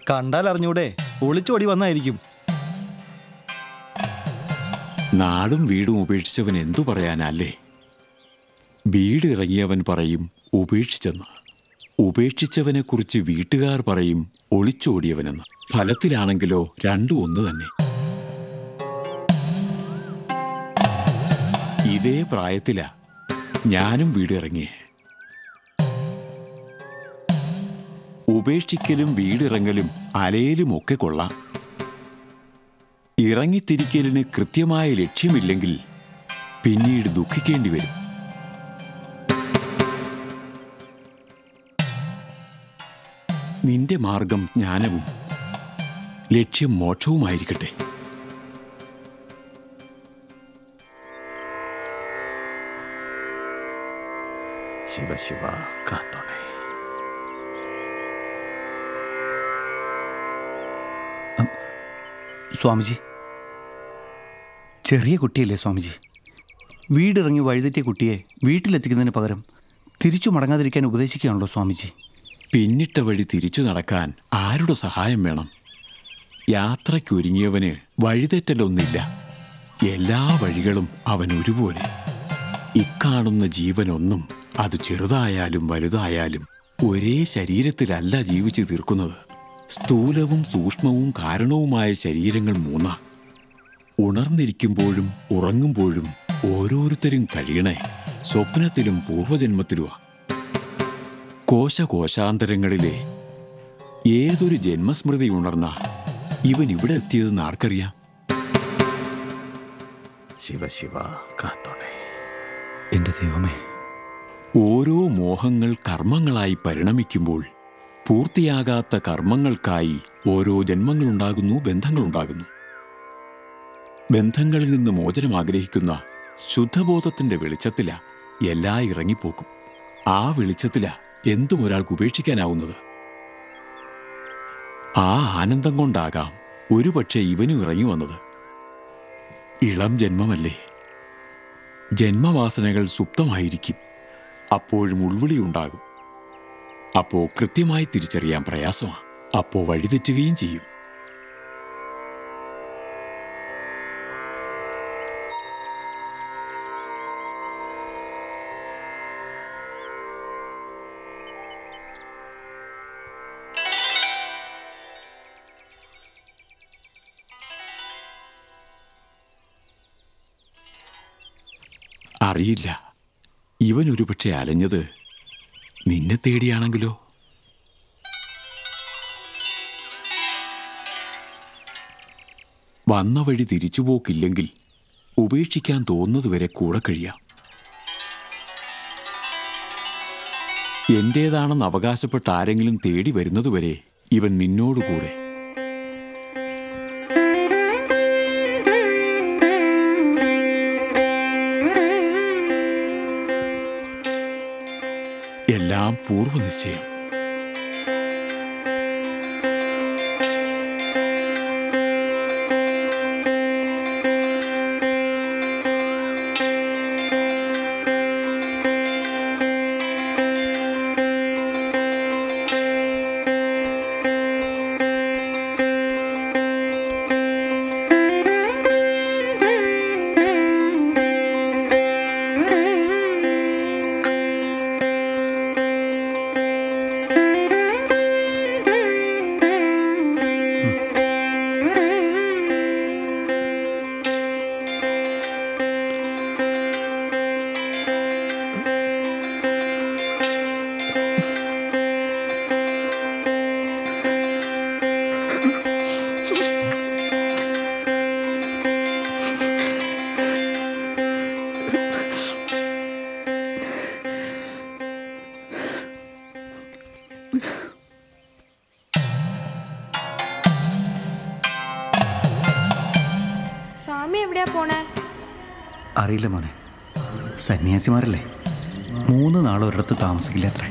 കണ്ടാൽ അറിഞ്ഞൂടെ ഒളിച്ചോടി വന്നായിരിക്കും. നാടും വീടും ഉപേക്ഷിച്ചവൻ എന്തു പറയാനല്ലേ? വീട് ഇറങ്ങിയവൻ പറയും ഉപേക്ഷിച്ചെന്ന്. ഉപേക്ഷിച്ചവനെക്കുറിച്ച് വീട്ടുകാർ പറയും ഒളിച്ചോടിയവനെന്ന്. ഫലത്തിലാണെങ്കിലോ രണ്ടും ഒന്ന് തന്നെ. ഇതേ പ്രായത്തിലാ ഞാനും വീട് ഇറങ്ങിയേ. ഉപേക്ഷിക്കലും വീടിറങ്ങലും അലയിലും ഒക്കെ കൊള്ളാം. ഇറങ്ങിത്തിരിക്കലിന് കൃത്യമായ ലക്ഷ്യമില്ലെങ്കിൽ പിന്നീട് ദുഃഖിക്കേണ്ടി വരും. നിന്റെ മാർഗം ജ്ഞാനവും ലക്ഷ്യം മോക്ഷവുമായിരിക്കട്ടെ. ശിവശിവ ശിവ കാത്തോണേ. സ്വാമിജി. ചെറിയ കുട്ടിയല്ലേ സ്വാമിജി? വീടിറങ്ങി വഴിതെറ്റിയ കുട്ടിയെ വീട്ടിലെത്തിക്കുന്നതിന് പകരം തിരിച്ചു മടങ്ങാതിരിക്കാൻ ഉപദേശിക്കുകയാണല്ലോ സ്വാമിജി. പിന്നിട്ട വഴി തിരിച്ചു നടക്കാൻ ആരുടെ സഹായം വേണം? യാത്രയ്ക്കൊരുങ്ങിയവന് വഴിതെറ്റലൊന്നില്ല എല്ലാ വഴികളും അവൻ ഒരുപോലെ ഇക്കാണുന്ന ജീവനൊന്നും അത് ചെറുതായാലും വലുതായാലും ഒരേ ശരീരത്തിലല്ല ജീവിച്ചു തീർക്കുന്നത്. സ്ഥൂലവും സൂക്ഷ്മവും കാരണവുമായ ശരീരങ്ങൾ മൂന്നാ. ഉണർന്നിരിക്കുമ്പോഴും ഉറങ്ങുമ്പോഴും ഓരോരുത്തരും കഴിയണേ. സ്വപ്നത്തിലും പൂർവജന്മത്തിലുമാ കോശകോശാന്തരങ്ങളിലെ ഏതൊരു ജന്മസ്മൃതി ഉണർന്ന ഇവൻ ഇവിടെ എത്തിയതെന്ന് ആർക്കറിയാം? ശിവ ശിവ കാത്തോണേ. എന്റെ ദൈവമേ. ഓരോ മോഹങ്ങൾ കർമ്മങ്ങളായി പരിണമിക്കുമ്പോൾ പൂർത്തിയാകാത്ത കർമ്മങ്ങൾക്കായി ഓരോ ജന്മങ്ങളുണ്ടാകുന്നു ബന്ധങ്ങളുണ്ടാകുന്നു. ബന്ധങ്ങളിൽ നിന്ന് മോചനം ആഗ്രഹിക്കുന്ന ശുദ്ധബോധത്തിന്റെ വെളിച്ചത്തില എല്ലാ ഇറങ്ങിപ്പോക്കും. ആ വെളിച്ചത്തില എന്തും ഒരാൾക്ക് ഉപേക്ഷിക്കാനാവുന്നത്. ആ ആനന്ദം കൊണ്ടാകാം ഒരുപക്ഷെ ഇവനും ഇറങ്ങി വന്നത്. ഇളം ജന്മമല്ലേ? ജന്മവാസനകൾ സുപ്തമായിരിക്കും. അപ്പോഴും ഉൾവിളി ഉണ്ടാകും. അപ്പോ കൃത്യമായി തിരിച്ചറിയാൻ പ്രയാസമാണ് അപ്പോ വഴിതെറ്റുകയും ചെയ്യും. അറിയില്ല. ഇവൻ ഒരുപക്ഷെ അലഞ്ഞത് നിന്നെ തേടിയാണെങ്കിലോ? വന്ന വഴി തിരിച്ചുപോക്കില്ലെങ്കിൽ ഉപേക്ഷിക്കാൻ തോന്നുന്നതുവരെ കൂടെ കഴിയാം. എന്റേതാണെന്ന് അവകാശപ്പെട്ട ആരെങ്കിലും തേടി വരുന്നതുവരെ ഇവൻ നിന്നോടുകൂടെ എല്ലാം പൂർവനിശ്ചയം. സന്യാസിമാരല്ലേ മൂന്ന് നാൾ ഒരിടത്ത് താമസിക്കില്ല അത്ര?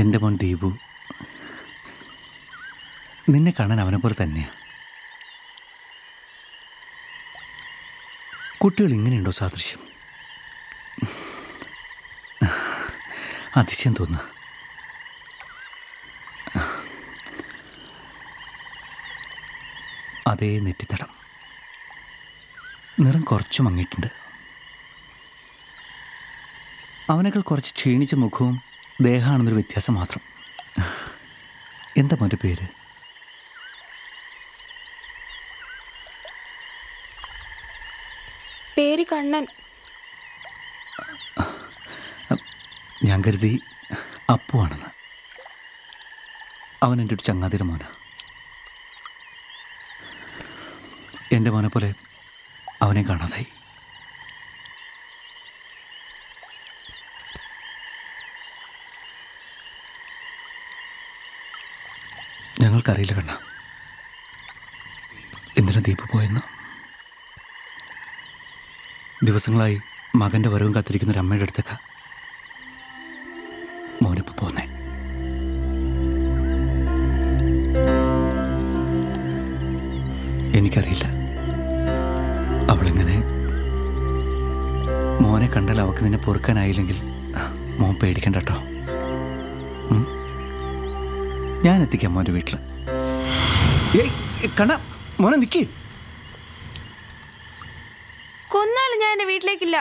എന്റെ മോൻ ദീപു. നിന്നെ കാണാൻ അവനെ പോലെ തന്നെയാ. കുട്ടികൾ ഇങ്ങനെയുണ്ടോ സാദൃശ്യം? അതിശയം തോന്നുക അതേ നെറ്റിത്തടം. നിറം കുറച്ച് മങ്ങിയിട്ടുണ്ട്. അവനകൾ കുറച്ച് ക്ഷീണിച്ച മുഖവും ദേഹമാണെന്നൊരു വ്യത്യാസം മാത്രം. എന്താ മോന്റെ പേര്? പേര് കണ്ണൻ. ഞാൻ കരുതി അപ്പുവാണെന്ന് അവൻ എന്റെ ഒരു ചങ്ങാതിയുടെ മോന. എന്റെ മോനെ പോലെ അവനെ കാണാതായി. ഞങ്ങൾക്കറിയില്ല കണ്ണ. എന്തിനാ ദീപ് പോയെന്ന്. ദിവസങ്ങളായി മകന്റെ വരവും കാത്തിരിക്കുന്ന ഒരു അമ്മയുടെ അടുത്തേക്കാ. പൊറുക്കാനായില്ലെങ്കിൽ മോൻ പേടിക്കണ്ട കേട്ടോ ഞാൻ എത്തിക്കാം മോന്റെ വീട്ടിൽ ഏയ് മോനെ നിൽക്കേ കൊന്നാലും ഞാൻ എന്റെ വീട്ടിലേക്കില്ല.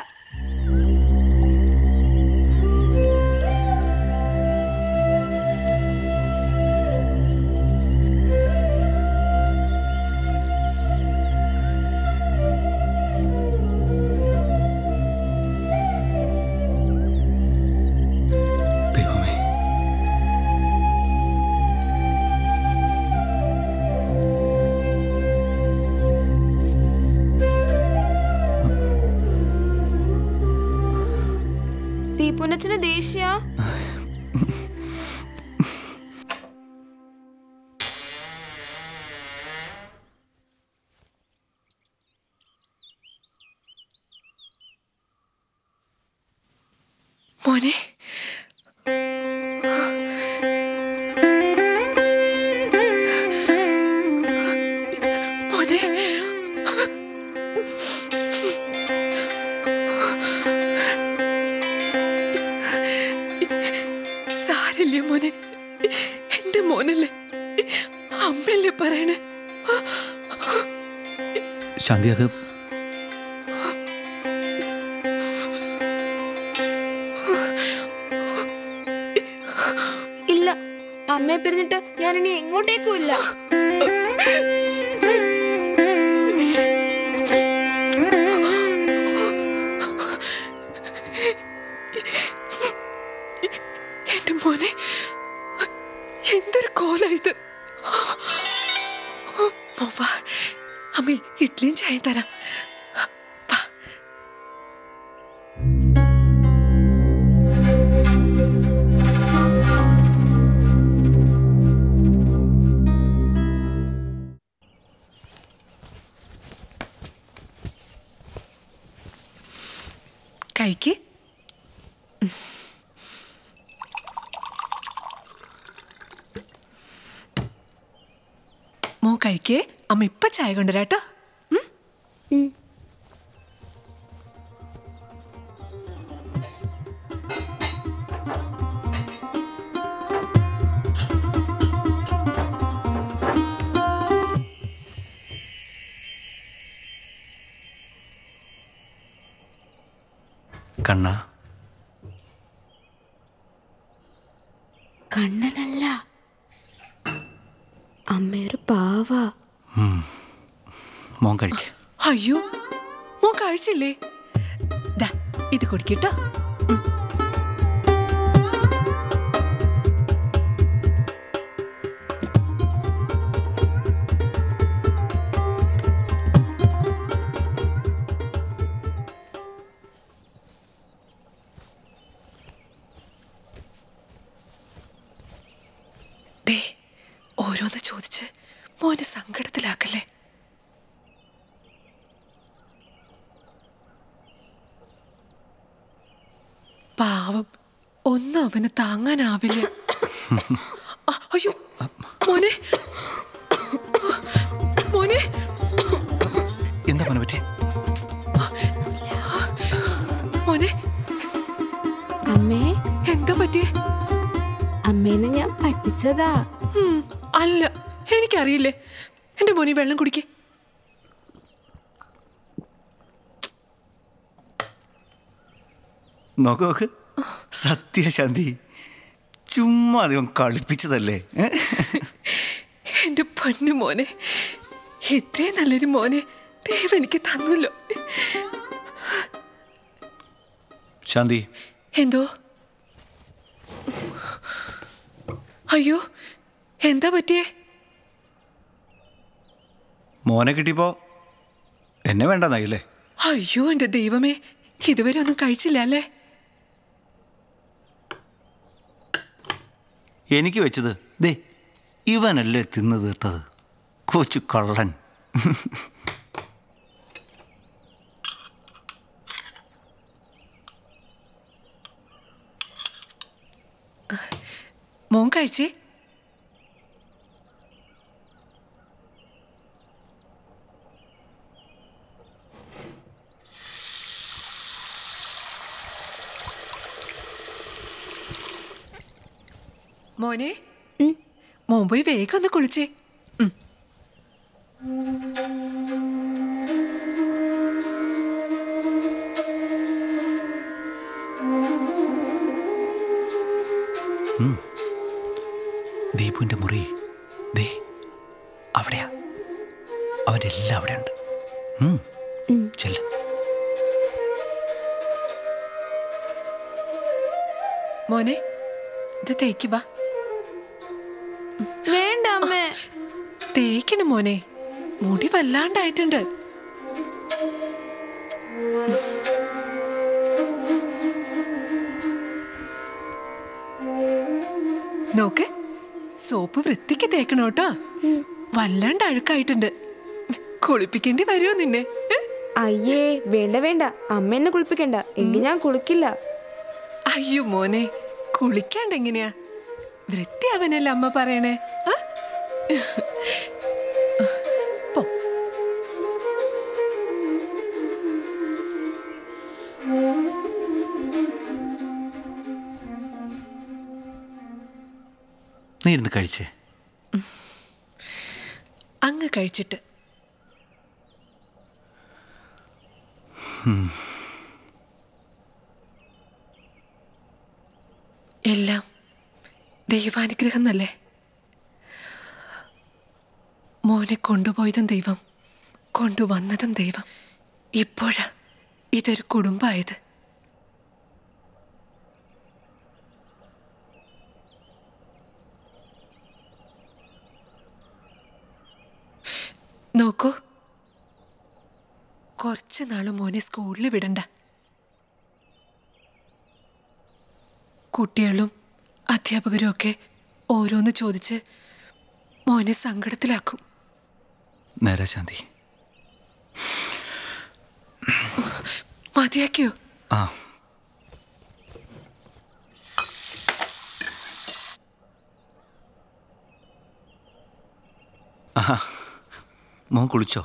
देश या ചായ കൊണ്ടുവരാട്ടോ കഴിച്ചില്ലേ? ഇത് കുടിക്കട്ടോ. ഓരോന്ന് ചോദിച്ച് മോനെ സങ്കടത്തിലാക്കല്ലേ? പാവം. ഒന്നും അവന് താങ്ങാനാവില്ല. അയ്യോ. മോനെ. മോനെ. എന്താ മോനെ പറ്റി മോനെ. അമ്മേ. എന്താ പറ്റി അമ്മേനെ ഞാൻ പറ്റിച്ചതാ. അല്ല എനിക്കറിയില്ലേ. എന്റെ മോനെ വെള്ളം കുടിക്കേ. നോക്ക് നോക്ക്. സത്യശാന്തി ചുമ്മാ അധികം കളിപ്പിച്ചതല്ലേ? എന്റെ പൊന്നു മോനെ ഇത്രയും നല്ലൊരു മോനെ ദൈവം എനിക്ക് തന്നല്ലോ. ശാന്തി. എന്തോ? അയ്യോ എന്താ പറ്റിയേ? മോനെ കിട്ടിപ്പോ എന്നെ വേണ്ടെന്നായില്ലേ അയ്യോ എന്റെ ദൈവമേ ഇതുവരെ ഒന്നും കഴിച്ചില്ല അല്ലേ? എനിക്ക് വെച്ചത്. ദേ ഇവനല്ലേ തിന്നു തീർത്തത്. കൊച്ചു കള്ളൻ. മോൻ കഴിച്ചേ? മോനെ. മോൻ പോയി വേഗം ഒന്ന് കുളിച്ചേ. ദീപുവിന്റെ മുറി. ദേ അവിടെയാ. അവന്റെ എല്ലാം അവിടെ ഉണ്ട് ചെല്ല. മോനെ ഇത് തേക്ക് വാ. തേക്കണം മോനെ. മുടി വല്ലാണ്ടായിട്ടുണ്ട്. നോക്ക് സോപ്പ് വൃത്തിക്ക് തേക്കണം കേട്ടോ. വല്ലാണ്ട് അഴുക്കായിട്ടുണ്ട്. കുളിപ്പിക്കേണ്ടി വരുമോ നിന്നെ? അയ്യേ വേണ്ട വേണ്ട. അമ്മ എന്നെ കുളിപ്പിക്കണ്ട. എങ്കിൽ ഞാൻ കുളിക്കില്ല. അയ്യോ മോനെ കുളിക്കാണ്ട് എങ്ങനെയാ? വൃത്തിയാവനല്ലേ അമ്മ പറയണേ? ആ? നീ ഇരുന്ന് കഴിച്ചേ. അങ്ങ് കഴിച്ചിട്ട്. എല്ലാം ദൈവാനുഗ്രഹം എന്നല്ലേ? മോനെ കൊണ്ടുപോയതും ദൈവം കൊണ്ടുവന്നതും ദൈവം. ഇപ്പോഴാ ഇതൊരു കുടുംബമായത് നോക്കൂ. കുറച്ച് നാൾ മോനെ സ്കൂളിൽ വിടണ്ട. കുട്ടികളും അധ്യാപകരും ഒക്കെ ഓരോന്ന് ചോദിച്ച് മോനെ സങ്കടത്തിലാക്കും. നേരശാന്തി മതിയാക്കിയോ? ആ. ആഹാ. മോൻ കുളിച്ചോ?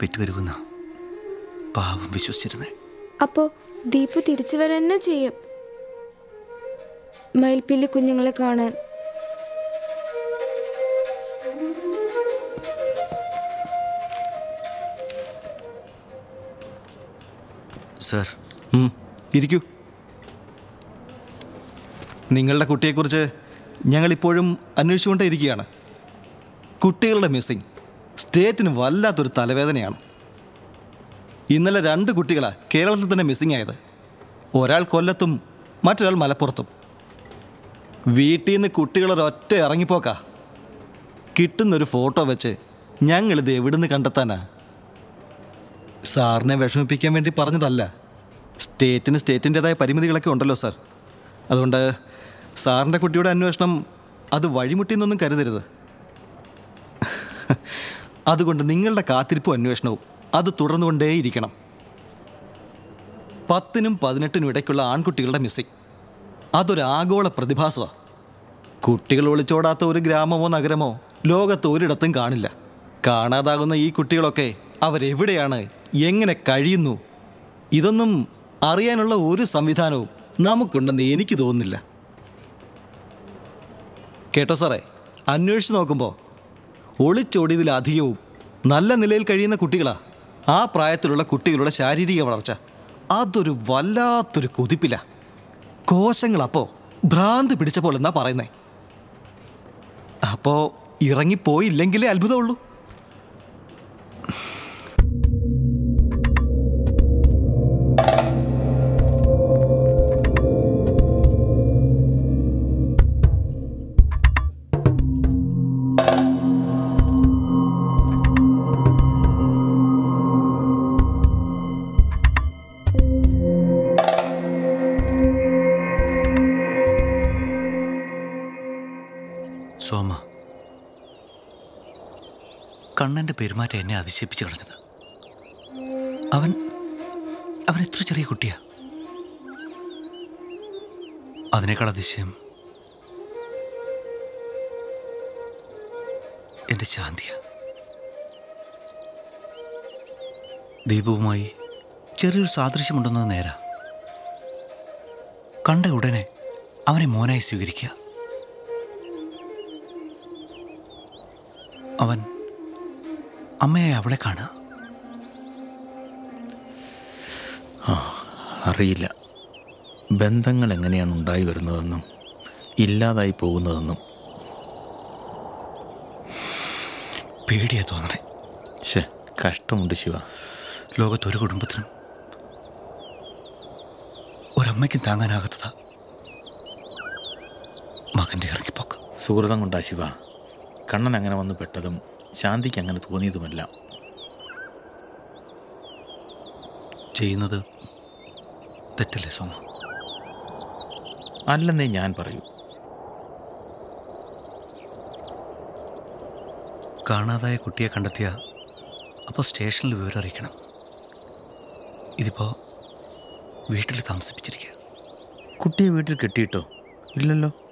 പെറ്റുവരുമെന്ന് പാവം വിശ്വസിച്ചിരുന്നേ. അപ്പോ ദീപു തിരിച്ചു വരന്നെ ചെയ്യും. മയിൽപ്പില്ലി കുഞ്ഞുങ്ങളെ കാണാൻ. സർ. ഇരിക്കൂ. നിങ്ങളുടെ കുട്ടിയെക്കുറിച്ച് ഞങ്ങളിപ്പോഴും അന്വേഷിച്ചുകൊണ്ടേ ഇരിക്കുകയാണ്. കുട്ടികളുടെ മിസ്സിംഗ് സ്റ്റേറ്റിന് വല്ലാത്തൊരു തലവേദനയാണ്. ഇന്നലെ രണ്ട് കുട്ടികളാണ് കേരളത്തിൽ തന്നെ മിസ്സിംഗ് ആയത്. ഒരാൾ കൊല്ലത്തും മറ്റൊരാൾ മലപ്പുറത്തും. വീട്ടിൽ നിന്ന് കുട്ടികളൊരൊറ്റ ഇറങ്ങിപ്പോക്കാ. കിട്ടുന്നൊരു ഫോട്ടോ വെച്ച് ഞങ്ങളിത് എവിടുന്ന് കണ്ടെത്താനാ? സാറിനെ വിഷമിപ്പിക്കാൻ വേണ്ടി പറഞ്ഞതല്ല. സ്റ്റേറ്റിന് സ്റ്റേറ്റിന്റെതായ പരിമിതികളൊക്കെ ഉണ്ടല്ലോ സാർ. അതുകൊണ്ട് സാറിന്റെ കുട്ടിയുടെ അന്വേഷണം അത് വഴിമുട്ടിയെന്നൊന്നും കരുതരുത്. അതുകൊണ്ട് നിങ്ങളുടെ കാത്തിരിപ്പും അന്വേഷണവും അത് തുടർന്നുകൊണ്ടേയിരിക്കണം. പത്തിനും പതിനെട്ടിനും ഇടയ്ക്കുള്ള ആൺകുട്ടികളുടെ മിസ്സിംഗ് അതൊരു ആഗോള പ്രതിഭാസമാണ് കുട്ടികൾ ഒളിച്ചോടാത്ത ഒരു ഗ്രാമമോ നഗരമോ ലോകത്ത് ഒരിടത്തും കാണില്ല. കാണാതാകുന്ന ഈ കുട്ടികളൊക്കെ അവരെവിടെയാണ്? എങ്ങനെ കഴിയുന്നു? ഇതൊന്നും അറിയാനുള്ള ഒരു സംവിധാനവും നമുക്കുണ്ടെന്ന് എനിക്ക് തോന്നുന്നില്ല. കേട്ടോ സാറേ അന്വേഷിച്ച് നോക്കുമ്പോൾ ഒളിച്ചോടിയതിലധികവും നല്ല നിലയിൽ കഴിയുന്ന കുട്ടികളാ. ആ പ്രായത്തിലുള്ള കുട്ടികളുടെ ശാരീരിക വളർച്ച. അതൊരു വല്ലാത്തൊരു കുതിപ്പില്ല കോശങ്ങളപ്പോ ഭ്രാന്ത് പിടിച്ച പോലെന്നാ പറയുന്നേ. അപ്പോ ഇറങ്ങിപ്പോയില്ലെങ്കിലേ അത്ഭുതമുള്ളൂ. അതിശയിപ്പിച്ച് കളഞ്ഞത് അവൻ അവൻ എത്ര ചെറിയ കുട്ടിയാ? അതിനേക്കാൾ അതിശയം എന്റെ ശാന്തിയ. ദീപവുമായി ചെറിയൊരു സാദൃശ്യമുണ്ടെന്നത് നേരാ. കണ്ട ഉടനെ അവനെ മോനായി സ്വീകരിക്കുക. അവൻ അമ്മയെ അവളെ കാണുക. അറിയില്ല. ബന്ധങ്ങൾ എങ്ങനെയാണ് ഉണ്ടായി വരുന്നതെന്നും ഇല്ലാതായി പോകുന്നതെന്നും. പേടിയാ തോന്നണേ. ശേ കഷ്ടമുണ്ട് ശിവ. ലോകത്തൊരു കുടുംബത്തിനും ഒരമ്മയ്ക്കും താങ്ങാനാകാത്തതാ. മകന്റെ ഇറങ്ങിപ്പോക്ക്. സുഹൃതം കൊണ്ടാ ശിവ. കണ്ണൻ അങ്ങനെ വന്ന് പെട്ടതും ശാന്തിക്ക് അങ്ങനെ തോന്നിയതുമല്ല. ചെയ്യുന്നത് തെറ്റല്ലേ സോമ? അല്ലെന്നേ ഞാൻ പറയൂ. കാണാതായ കുട്ടിയെ കണ്ടെത്തിയ അപ്പോൾ സ്റ്റേഷനിൽ വിവരം അറിയിക്കണം. ഇതിപ്പോൾ വീട്ടിൽ താമസിപ്പിച്ചിരിക്കുക. കുട്ടിയെ വീട്ടിൽ കെട്ടിയിട്ടോ? ഇല്ലല്ലോ.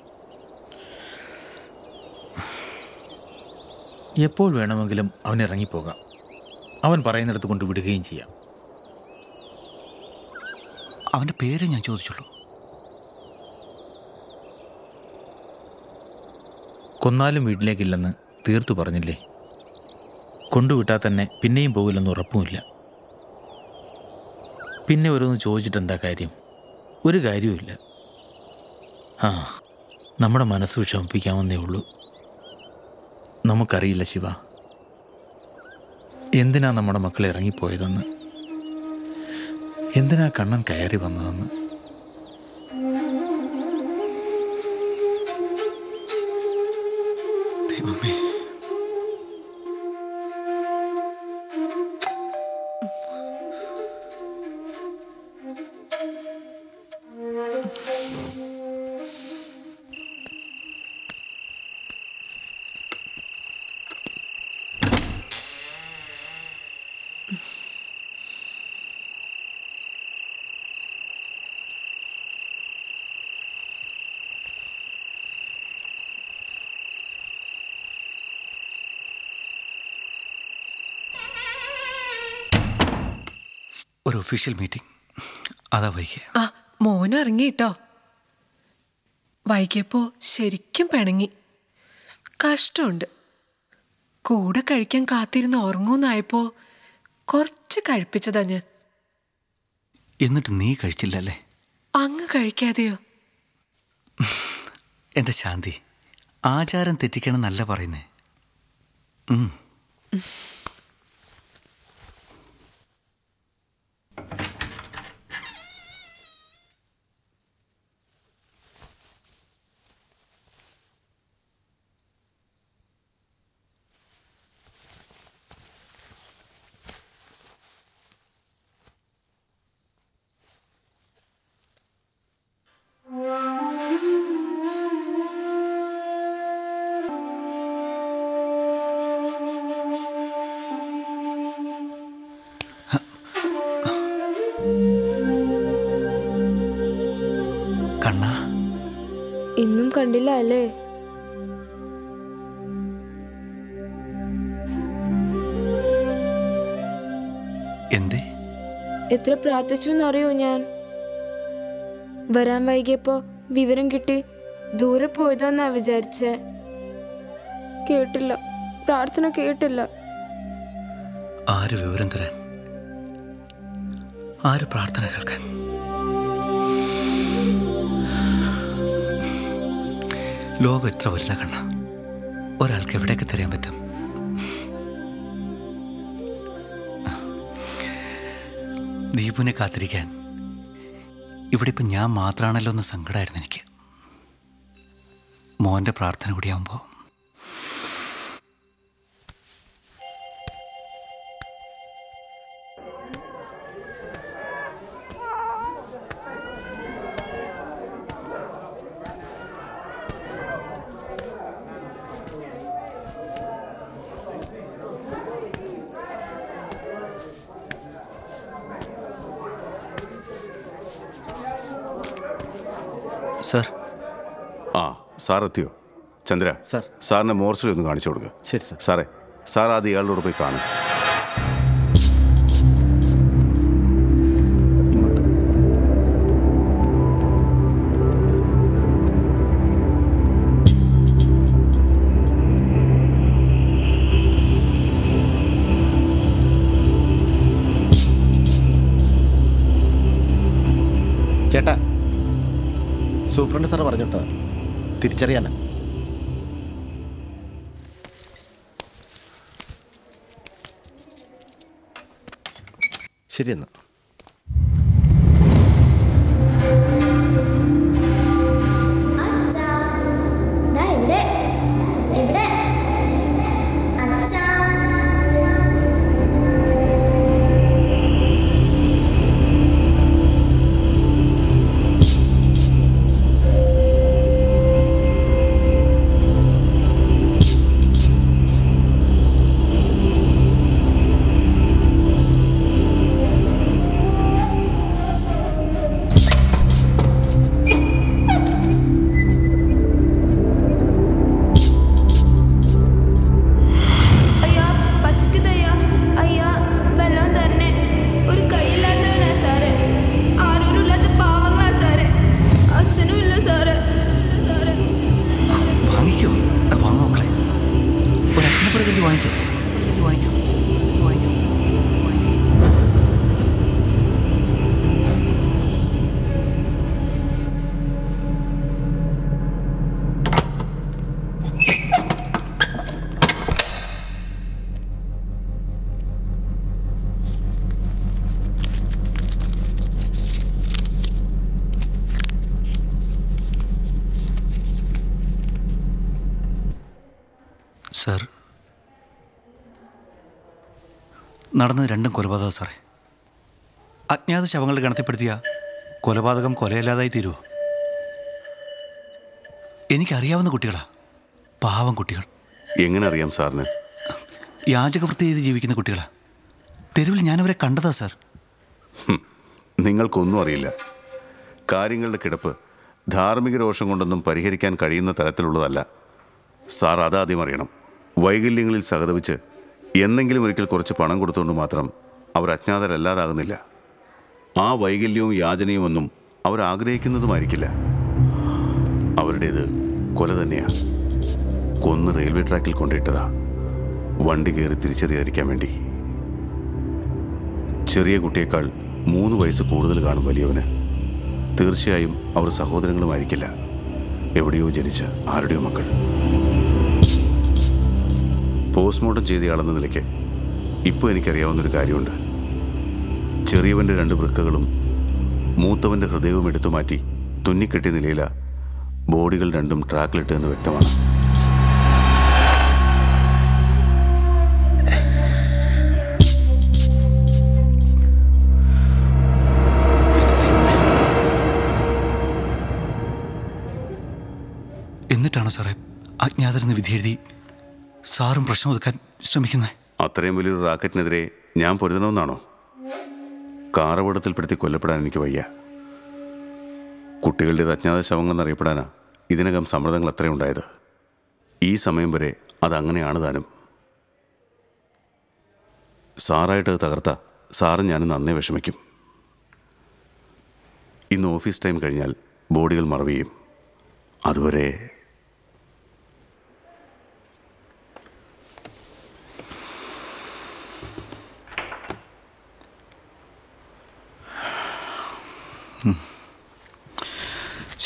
എപ്പോൾ വേണമെങ്കിലും അവൻ ഇറങ്ങിപ്പോകാം. അവൻ പറയുന്നിടത്ത് കൊണ്ട് വിടുകയും ചെയ്യാം. അവന്റെ പേര് ഞാൻ ചോദിച്ചുള്ളൂ. കൊന്നാലും വീട്ടിലേക്കില്ലെന്ന് തീർത്തു പറഞ്ഞില്ലേ? കൊണ്ടുവിട്ടാൽ തന്നെ പിന്നെയും പോകില്ലെന്ന് ഉറപ്പുമില്ല. പിന്നെ ഓരോന്ന് ചോദിച്ചിട്ട് എന്താ കാര്യം? ഒരു കാര്യവുമില്ല. ആ നമ്മുടെ മനസ്സ് വിഷമിപ്പിക്കാമെന്നേ ഉള്ളൂ. നമുക്കറിയില്ല ശിവ. എന്തിനാ നമ്മുടെ മക്കൾ ഇറങ്ങിപ്പോയതെന്ന്? എന്തിനാ കണ്ണൻ കയറി വന്നതെന്ന്? ഒഫീഷ്യൽ മീറ്റിംഗ് അതാ വൈകിയ. ആ മോൻ ഇറങ്ങിട്ടോ വൈകിയപ്പോ ശരിക്കും പിണങ്ങി. കഷ്ടമുണ്ട്. കൂടെ കഴിക്കാൻ കാത്തിരുന്ന് ഉറങ്ങൂന്നായപ്പോ കുറച്ച് കഴിപ്പിച്ചതാ ഞാൻ. എന്നിട്ട് നീ കഴിച്ചില്ലല്ലേ? അങ്ങ് കഴിക്കാതെയോ? എന്റെ ശാന്തി ആചാരം തെറ്റിക്കണം എന്നല്ല പറയുന്നേ. എന്തേ? എത്ര പ്രാർത്ഥിച്ചു എന്നറിയോ ഞാൻ? വരാൻ വൈകിയപ്പോ വിവരം കിട്ടി ദൂരെ പോയതാന്നാ വിചാരിച്ചേ. കേട്ടില്ല. പ്രാർത്ഥന കേട്ടില്ല. ആര് വിവരം തരാൻ? ആര് പ്രാർത്ഥന കേൾക്കാൻ? ലോകം എത്ര വലുതാ കണ്ണ. ഒരാൾക്ക് എവിടെയൊക്കെ തരാൻ പറ്റും? ദീപുവിനെ കാത്തിരിക്കാൻ. ഇവിടെ ഇപ്പം ഞാൻ മാത്രമാണല്ലോ എന്ന് സങ്കടമായിരുന്നു എനിക്ക്. മോന്റെ പ്രാർത്ഥന കൂടിയാകുമ്പോൾ സാർ എത്തിയോ ചന്ദ്ര സാർ. സാറിനെ മോർച്ചറി ഒന്ന് കാണിച്ചു കൊടുക്കുക ശരി സാർ. സാറേ സാർ ആദ്യം ഇയാളോട് പോയി കാണും. ചേട്ടാ. സൂപ്രണ്ട് സാറ് പറഞ്ഞിട്ട്? തിരിച്ചറിയാനാ. ശരി നടന്നത് രണ്ടും കൊലപാതകം സാറേ. അജ്ഞാത ശവങ്ങളുടെ ഗണത്തിൽപ്പെടുത്തിയ കൊലപാതകം കൊലയല്ലാതായി തീരുമോ എനിക്കറിയാവുന്ന കുട്ടികളാ. പാവം കുട്ടികൾ. എങ്ങനെ അറിയാം സാറിന്? യാചകവൃത്തി ചെയ്ത് ജീവിക്കുന്ന കുട്ടികളാ. തെരുവിൽ ഞാനവരെ കണ്ടതാ സാർ. നിങ്ങൾക്കൊന്നും അറിയില്ല. കാര്യങ്ങളുടെ കിടപ്പ് ധാർമ്മിക രോഷം കൊണ്ടൊന്നും പരിഹരിക്കാൻ കഴിയുന്ന തരത്തിലുള്ളതല്ല. സാർ അതാദ്യം അറിയണം. വൈകല്യങ്ങളിൽ സഹതപിച്ച് എന്നെങ്കിലും ഒരിക്കൽ കുറച്ച് പണം കൊടുത്തുകൊണ്ട് മാത്രം അവർ അജ്ഞാതരല്ലാതാകുന്നില്ല. ആ വൈകല്യവും യാചനയുമൊന്നും അവർ ആഗ്രഹിക്കുന്നതുമായിരിക്കില്ല. അവരുടേത് കൊല തന്നെയാ. കൊന്ന് റെയിൽവേ ട്രാക്കിൽ കൊണ്ടിട്ടതാ. വണ്ടി കയറി തിരിച്ചറിയാതിരിക്കാൻ വേണ്ടി. ചെറിയ കുട്ടിയേക്കാൾ മൂന്ന് വയസ്സ് കൂടുതൽ കാണും വലിയവന്. തീർച്ചയായും അവർ സഹോദരങ്ങളുമായിരിക്കില്ല. എവിടെയോ ജനിച്ച ആരുടെയോ മക്കൾ. പോസ്റ്റ്മോർട്ടം ചെയ്തയാളെന്ന നിലയ്ക്ക് ഇപ്പോൾ എനിക്കറിയാവുന്നൊരു കാര്യമുണ്ട്. ചെറിയവന്റെ രണ്ട് വൃക്കകളും മൂത്തവന്റെ ഹൃദയവും എടുത്തു മാറ്റി തുന്നിക്കെട്ടിയ നിലയില ബോഡികൾ രണ്ടും ട്രാക്കിലിട്ടെന്ന് വ്യക്തമാണ്. എന്നിട്ടാണോ സാറേ? അജ്ഞാതരെന്ന് വിധിയെഴുതി സാറും പ്രശ്നം ഒതുക്കാൻ ശ്രമിക്കുന്നത് അത്രയും വലിയൊരു റാക്കറ്റിനെതിരെ ഞാൻ പൊരുതണമെന്നാണോ? കാറപകടത്തിൽപ്പെടുത്തി കൊല്ലപ്പെടാൻ എനിക്ക് വയ്യ. കുട്ടികളുടേത് അജ്ഞാത ശവങ്ങൾ ശവങ്ങളെന്നറിയപ്പെടാനാ ഇതിനകം സമ്മർദ്ദങ്ങൾ അത്രയും ഉണ്ടായത്. ഈ സമയം വരെ അതങ്ങനെയാണ് താനും. സാറായിട്ട് തകർത്ത സാറ് ഞാനും നന്നേ വിഷമിക്കും. ഇന്ന് ഓഫീസ് ടൈം കഴിഞ്ഞാൽ ബോഡികൾ മറവിയും. അതുവരെ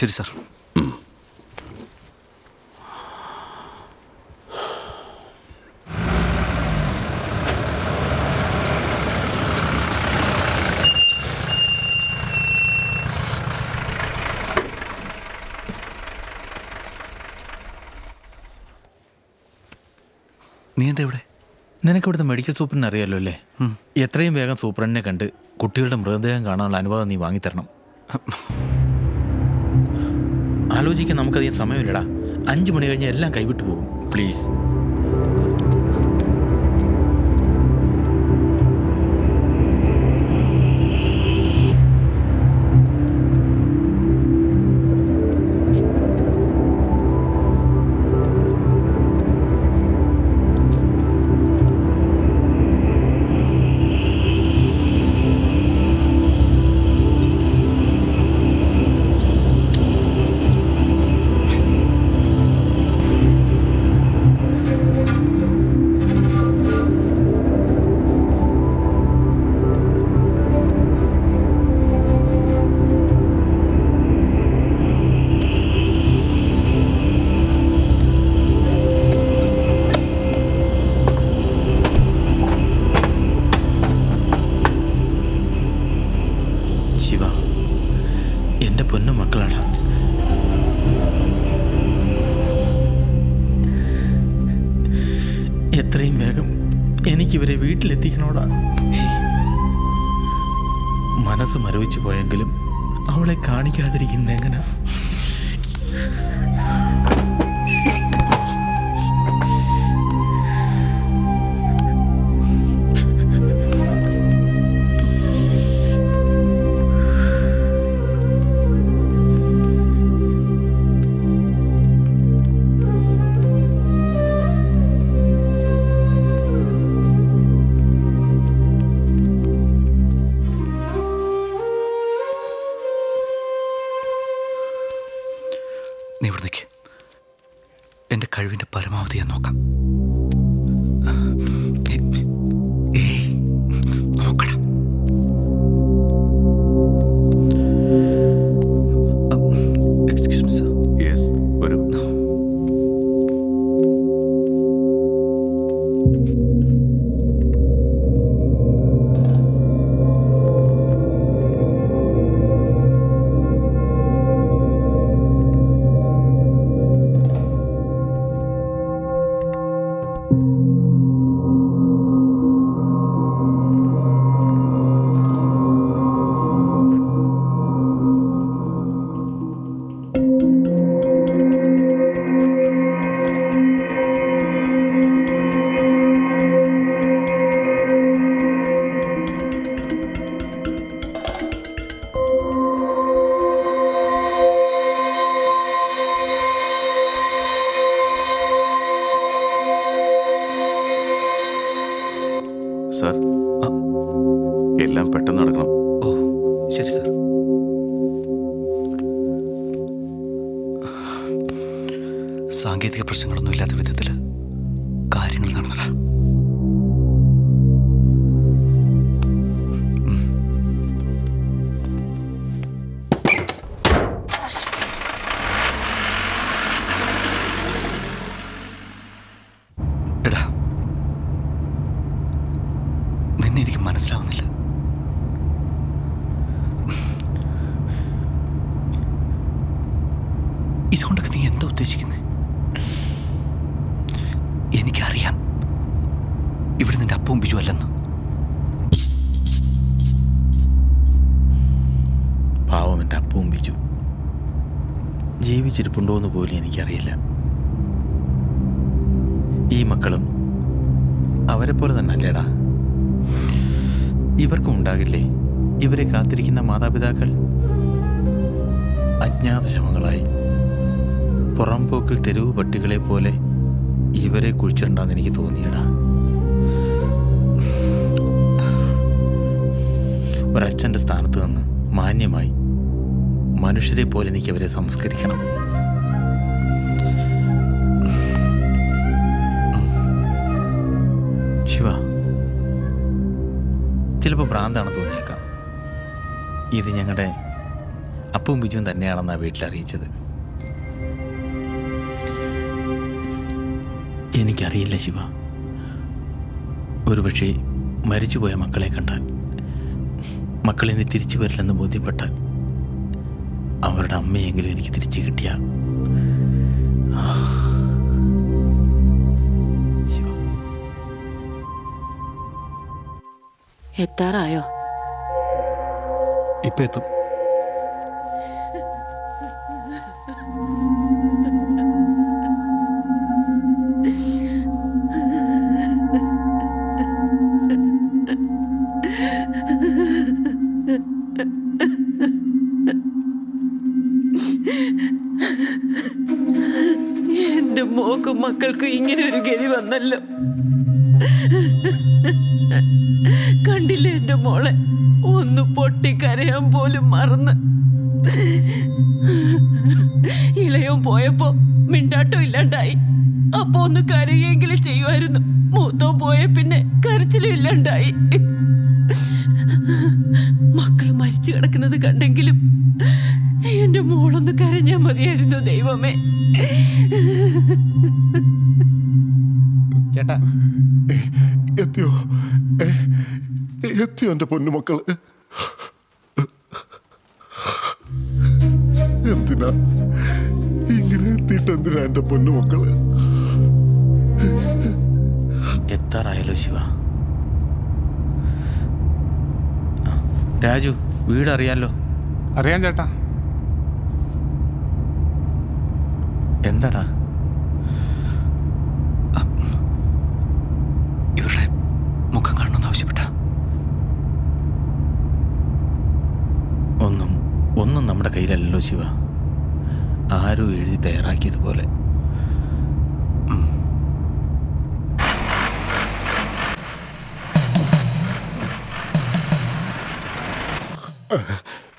ശരി സാർ. നീ എന്താ ഇവിടെ? നിനക്ക് ഇവിടുത്തെ മെഡിക്കൽ സൂപ്രണ്ടിനെ അറിയാലോ അല്ലേ? എത്രയും വേഗം സൂപ്രണ്ടിനെ കണ്ട് കുട്ടികളുടെ മൃതദേഹം കാണാനുള്ള അനുവാദം നീ വാങ്ങിത്തരണം. ആലോചിക്കാൻ നമുക്കധികം സമയമില്ലടാ. അഞ്ച് മണി കഴിഞ്ഞ് എല്ലാം കൈവിട്ടു പോകും. Please sir. എല്ലാം പെട്ടെന്ന് നടക്കണം. ഓ ശരി സാർ. സാങ്കേതിക പ്രശ്നങ്ങളൊന്നും ഇല്ലാത്ത വിധത്തിൽ കാര്യങ്ങൾ നടന്നതാണ് വീട്ടിൽ അറിയിച്ചത് എനിക്കറിയില്ല ശിവ. ഒരുപക്ഷെ മരിച്ചുപോയ മക്കളെ കണ്ടാൽ മക്കളിനെ തിരിച്ചു വരില്ലെന്ന് ബോധ്യപ്പെട്ടാൽ അവരുടെ അമ്മയെങ്കിലും എനിക്ക് തിരിച്ചു കിട്ടിയ. എത്താറായോ? ഇപ്പൊ എത്തും. ഒന്ന് കരഞ്ഞാ മതിയായിരുന്നു ദൈവമേ. ചേട്ടാ. എത്തിയോ? എത്തിയോ എന്റെ പൊന്നുമക്കൾ? എന്തിനാ? ഇങ്ങനെ എത്തിയിട്ട് എന്തിനാ എന്റെ പൊന്നുമക്കൾ? എത്താറായല്ലോ ശിവ. രാജു വീടറിയാലോ? അറിയാം ചേട്ടാ. എന്താടാ? ഇവരുടെ മുഖം കാണണമെന്ന് ആവശ്യപ്പെട്ട. ഒന്നും ഒന്നും നമ്മുടെ കയ്യിലല്ലല്ലോ ശിവ. ആരും എഴുതി തയ്യാറാക്കിയതുപോലെ.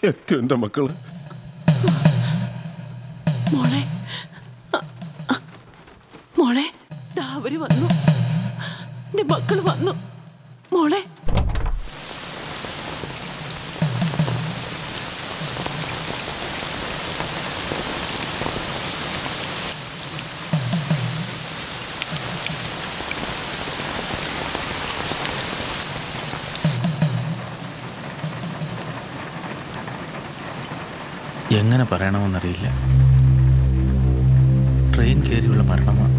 എത്തി എന്റെ മക്കൾ? മോളെ പറയണമെന്നറിയില്ല ട്രെയിൻ കയറിയുള്ള മരണമാണ്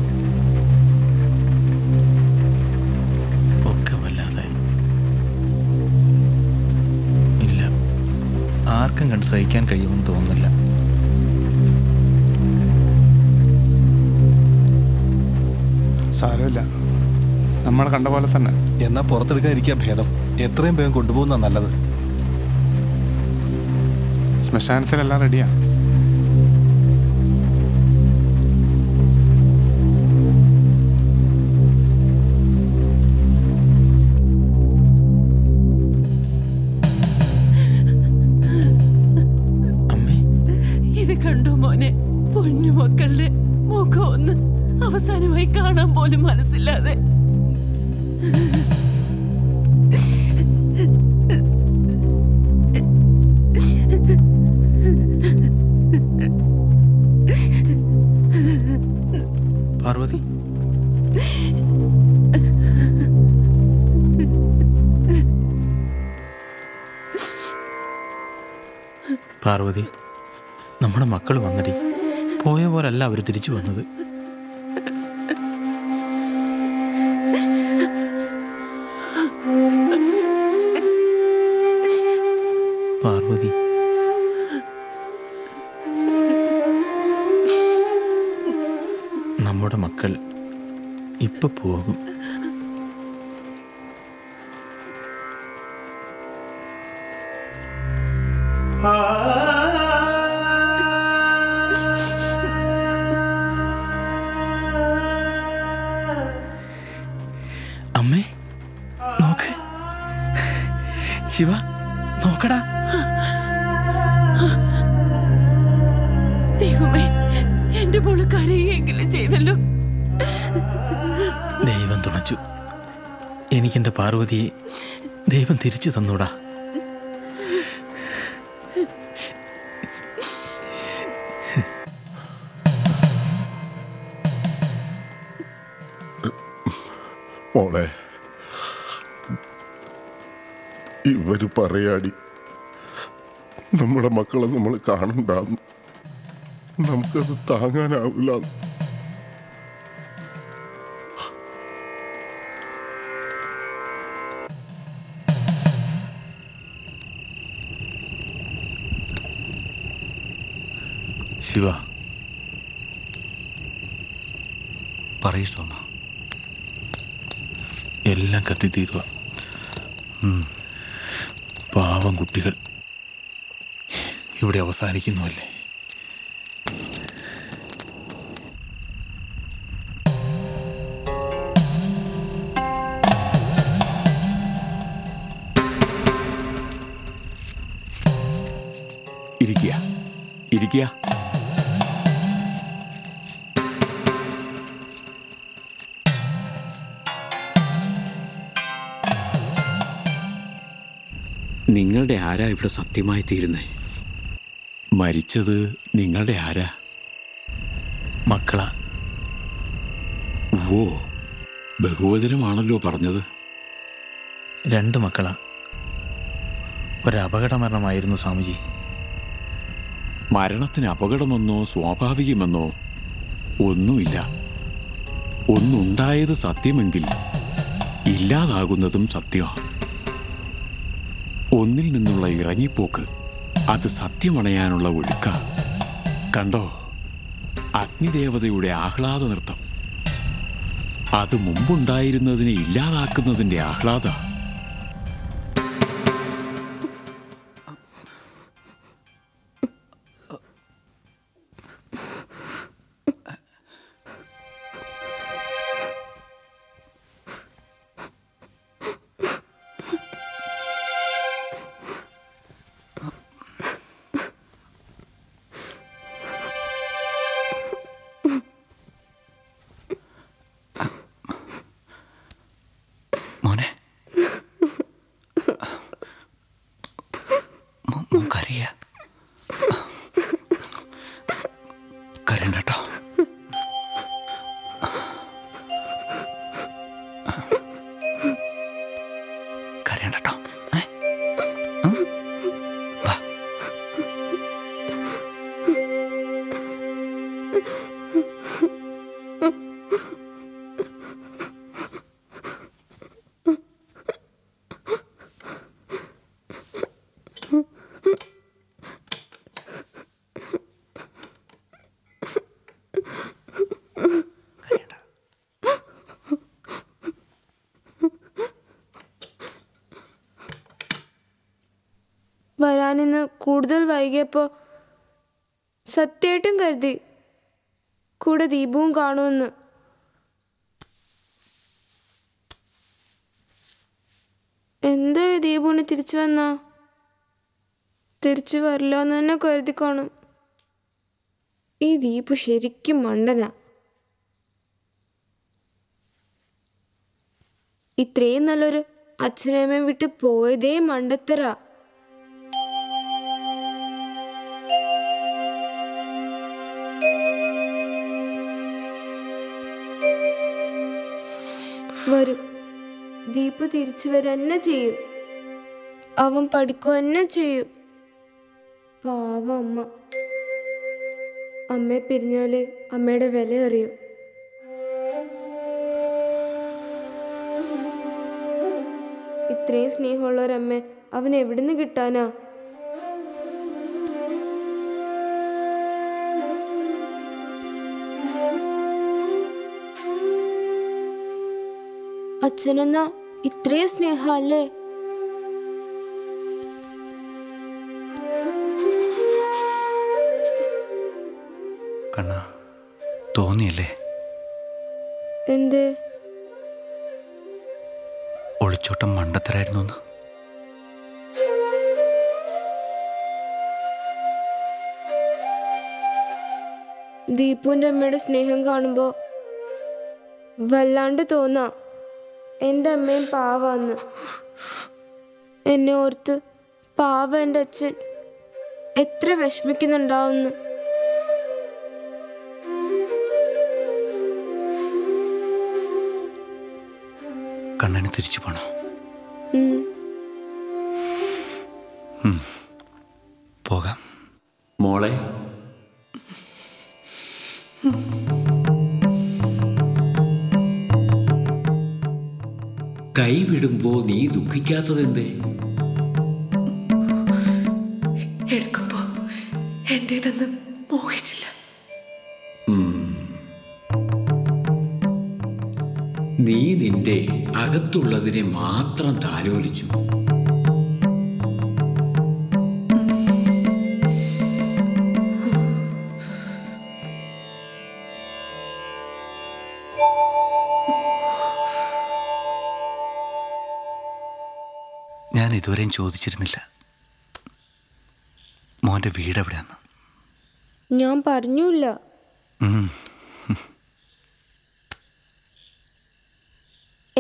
ഒക്കെ വല്ലാതായി. ഇല്ല. ആർക്കും കണ്ട് സഹിക്കാൻ കഴിയുമെന്ന് തോന്നുന്നില്ല. സാരമില്ല. നമ്മൾ കണ്ട പോലെ തന്നെ. എന്നാ പുറത്തെടുക്കാതിരിക്കുക ഭേദം. എത്രയും വേഗം കൊണ്ടുപോകുന്ന നല്ലത്. ശ്മശാനത്തിലെല്ലാം റെഡിയാ തിരിച്ചു വന്നത്. പാർവതി. നമ്മുടെ മക്കൾ ഇപ്പൊ പോകും. പാർവതിയെ ദൈവം തിരിച്ചു തന്നൂടാ. മോളെ ഇവർ പറയാടി നമ്മുടെ മക്കളെ നമ്മൾ കാണണ്ടാന്ന്. നമുക്കത് താങ്ങാനാവില്ല ശിവ. പറയൂ സോമ എല്ലാം കത്തിത്തീരുക. പാവം കുട്ടികൾ. ഇവിടെ അവസാനിക്കുന്നുവല്ലേ? ആരാ ഇവിടെ സത്യമായി തീരുന്നേ? മരിച്ചത് നിങ്ങളുടെ ആരാ? മക്കളാ. ഓ ബഹുവചനമാണല്ലോ പറഞ്ഞത്. രണ്ട് മക്കളാ. ഒരപകട മരണമായിരുന്നു സ്വാമിജി. മരണത്തിന് അപകടമെന്നോ സ്വാഭാവികമെന്നോ ഒന്നുമില്ല. ഒന്നുണ്ടായത് സത്യമെങ്കിൽ ഇല്ലാതാകുന്നതും സത്യമാണ് ഒന്നിൽ നിന്നുള്ള ഇറങ്ങിപ്പോക്ക്. അത് സത്യമണയാനുള്ള ഒഴുക്ക. കണ്ടോ? അഗ്നിദേവതയുടെ ആഹ്ലാദ നൃത്തം. അത് മുമ്പുണ്ടായിരുന്നതിനെ ഇല്ലാതാക്കുന്നതിന്റെ ആഹ്ലാദ. വരാനിന്ന് കൂടുതൽ വൈകിയപ്പോൾ സത്യമായിട്ടും കരുതി കൂടെ ദീപവും കാണുമെന്ന്. എന്താ ദീപുവിന് തിരിച്ചു വന്നാ? തിരിച്ചു വരില്ല എന്ന് തന്നെ കരുതി കാണും. ഈ ദീപു ശരിക്കും മണ്ടന. ഇത്രയും നല്ലൊരു അച്ഛനമ്മയും വിട്ട് പോയതേ മണ്ടത്തരാ. തിരിച്ചു വരന്നെ ചെയ്യും. അവൻ പഠിക്കുക തന്നെ ചെയ്യും. പാവ അമ്മ. അമ്മയെ പിരിഞ്ഞാലേ അമ്മയുടെ വില അറിയൂ. ഇത്രയും സ്നേഹമുള്ള ഒരമ്മ അവൻ എവിടുന്ന് കിട്ടാനാ? അച്ഛനെന്നാ ഇത്രയും സ്നേഹല്ലേ? കണ്ണ തോന്നിയല്ലേ? എന്ത്? ഒളിച്ചോട്ടം മണ്ടത്തരായിരുന്നു ദീപുവിന്റെ അമ്മയുടെ സ്നേഹം കാണുമ്പോൾ വല്ലാണ്ട് തോന്നാ. എന്റെ അമ്മയും പാവാന്ന്. എന്നെ ഓർത്ത് പാവ എന്റെ അച്ഛൻ എത്ര വിഷമിക്കുന്നുണ്ടാവുന്നു. കണ്ണന് തിരിച്ചു പോണോ? ദുഃഖിക്കാത്തതെന്തേ എടുക്കുമ്പോ എന്റേതെന്ന് മോഹിച്ചില്ല. നീ നിന്റെ അകത്തുള്ളതിനെ മാത്രം താലോലിച്ചു. ചോദിച്ചിരുന്നില്ല മോന്റെ വീട് എവിടെയാണ് ഞാൻ പറഞ്ഞില്ല.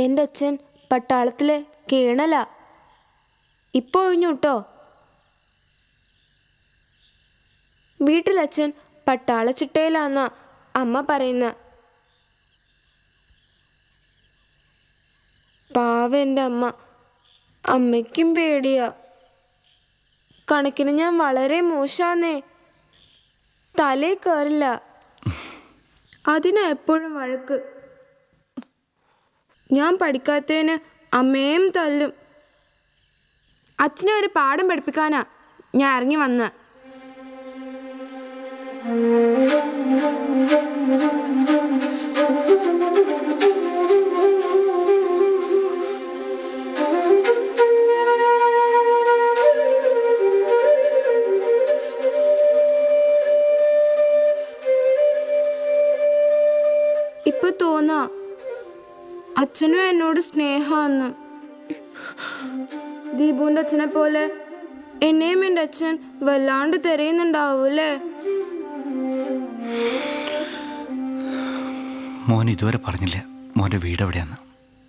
എന്റെ അച്ഛൻ പട്ടാളത്തിലെ കേണല. ഇപ്പൊ ഒഴിഞ്ഞു കേട്ടോ വീട്ടിലച്ഛൻ പട്ടാള ചിട്ടയിലാന്നാ അമ്മ പറയുന്ന. പാവ എന്റെ അമ്മ. അമ്മയ്ക്കും പേടിയാ. കണക്കിന് ഞാൻ വളരെ മോശാന്നേ. തലേ കയറില്ല അതിനാ എപ്പോഴും വഴക്ക്. ഞാൻ പഠിക്കാത്തതിന് അമ്മയും തല്ലും. അച്ഛനെ ഒരു പാഠം പഠിപ്പിക്കാനാ ഞാൻ ഇറങ്ങി വന്ന. അച്ഛനും എന്നോട് സ്നേഹമാണ്. ദീപുവിന്റെ അച്ഛനെ പോലെ എന്നെയും എന്റെ അച്ഛൻ വല്ലാണ്ട് തിരയുന്നുണ്ടാവൂല്ലേ? മോൻ ഇതുവരെ പറഞ്ഞില്ല മോന്റെ വീട് എവിടെയാന്ന്.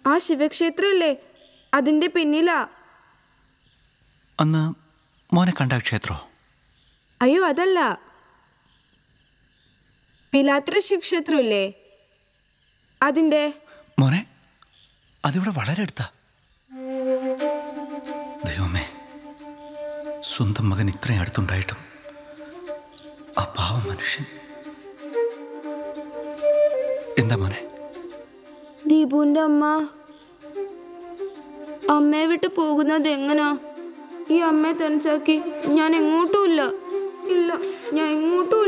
ആ ശിവക്ഷേത്രല്ലേ? അതിന്റെ പിന്നിലാ. അന്ന് മോനെ കണ്ട ക്ഷേത്രോ? അയ്യോ അതല്ല. പിലാത്ര ശിവക്ഷേത്രമില്ലേ? അതിന്റെ മോനെ അതിവിടെ വളരെ അടുത്താ. ദൈവമേ സ്വന്തം മകൻ ഇത്രയും അടുത്തുണ്ടായിട്ടും ആ പാവം മനുഷ്യൻ. എന്താ മോനെ? ദീപുവിന്റെ അമ്മ. അമ്മയെ വിട്ട് പോകുന്നത് എങ്ങനാ? ഈ അമ്മയെ തനിച്ചാക്കി ഞാൻ എങ്ങോട്ടുമില്ല ഇല്ല. ഞാൻ എങ്ങോട്ടും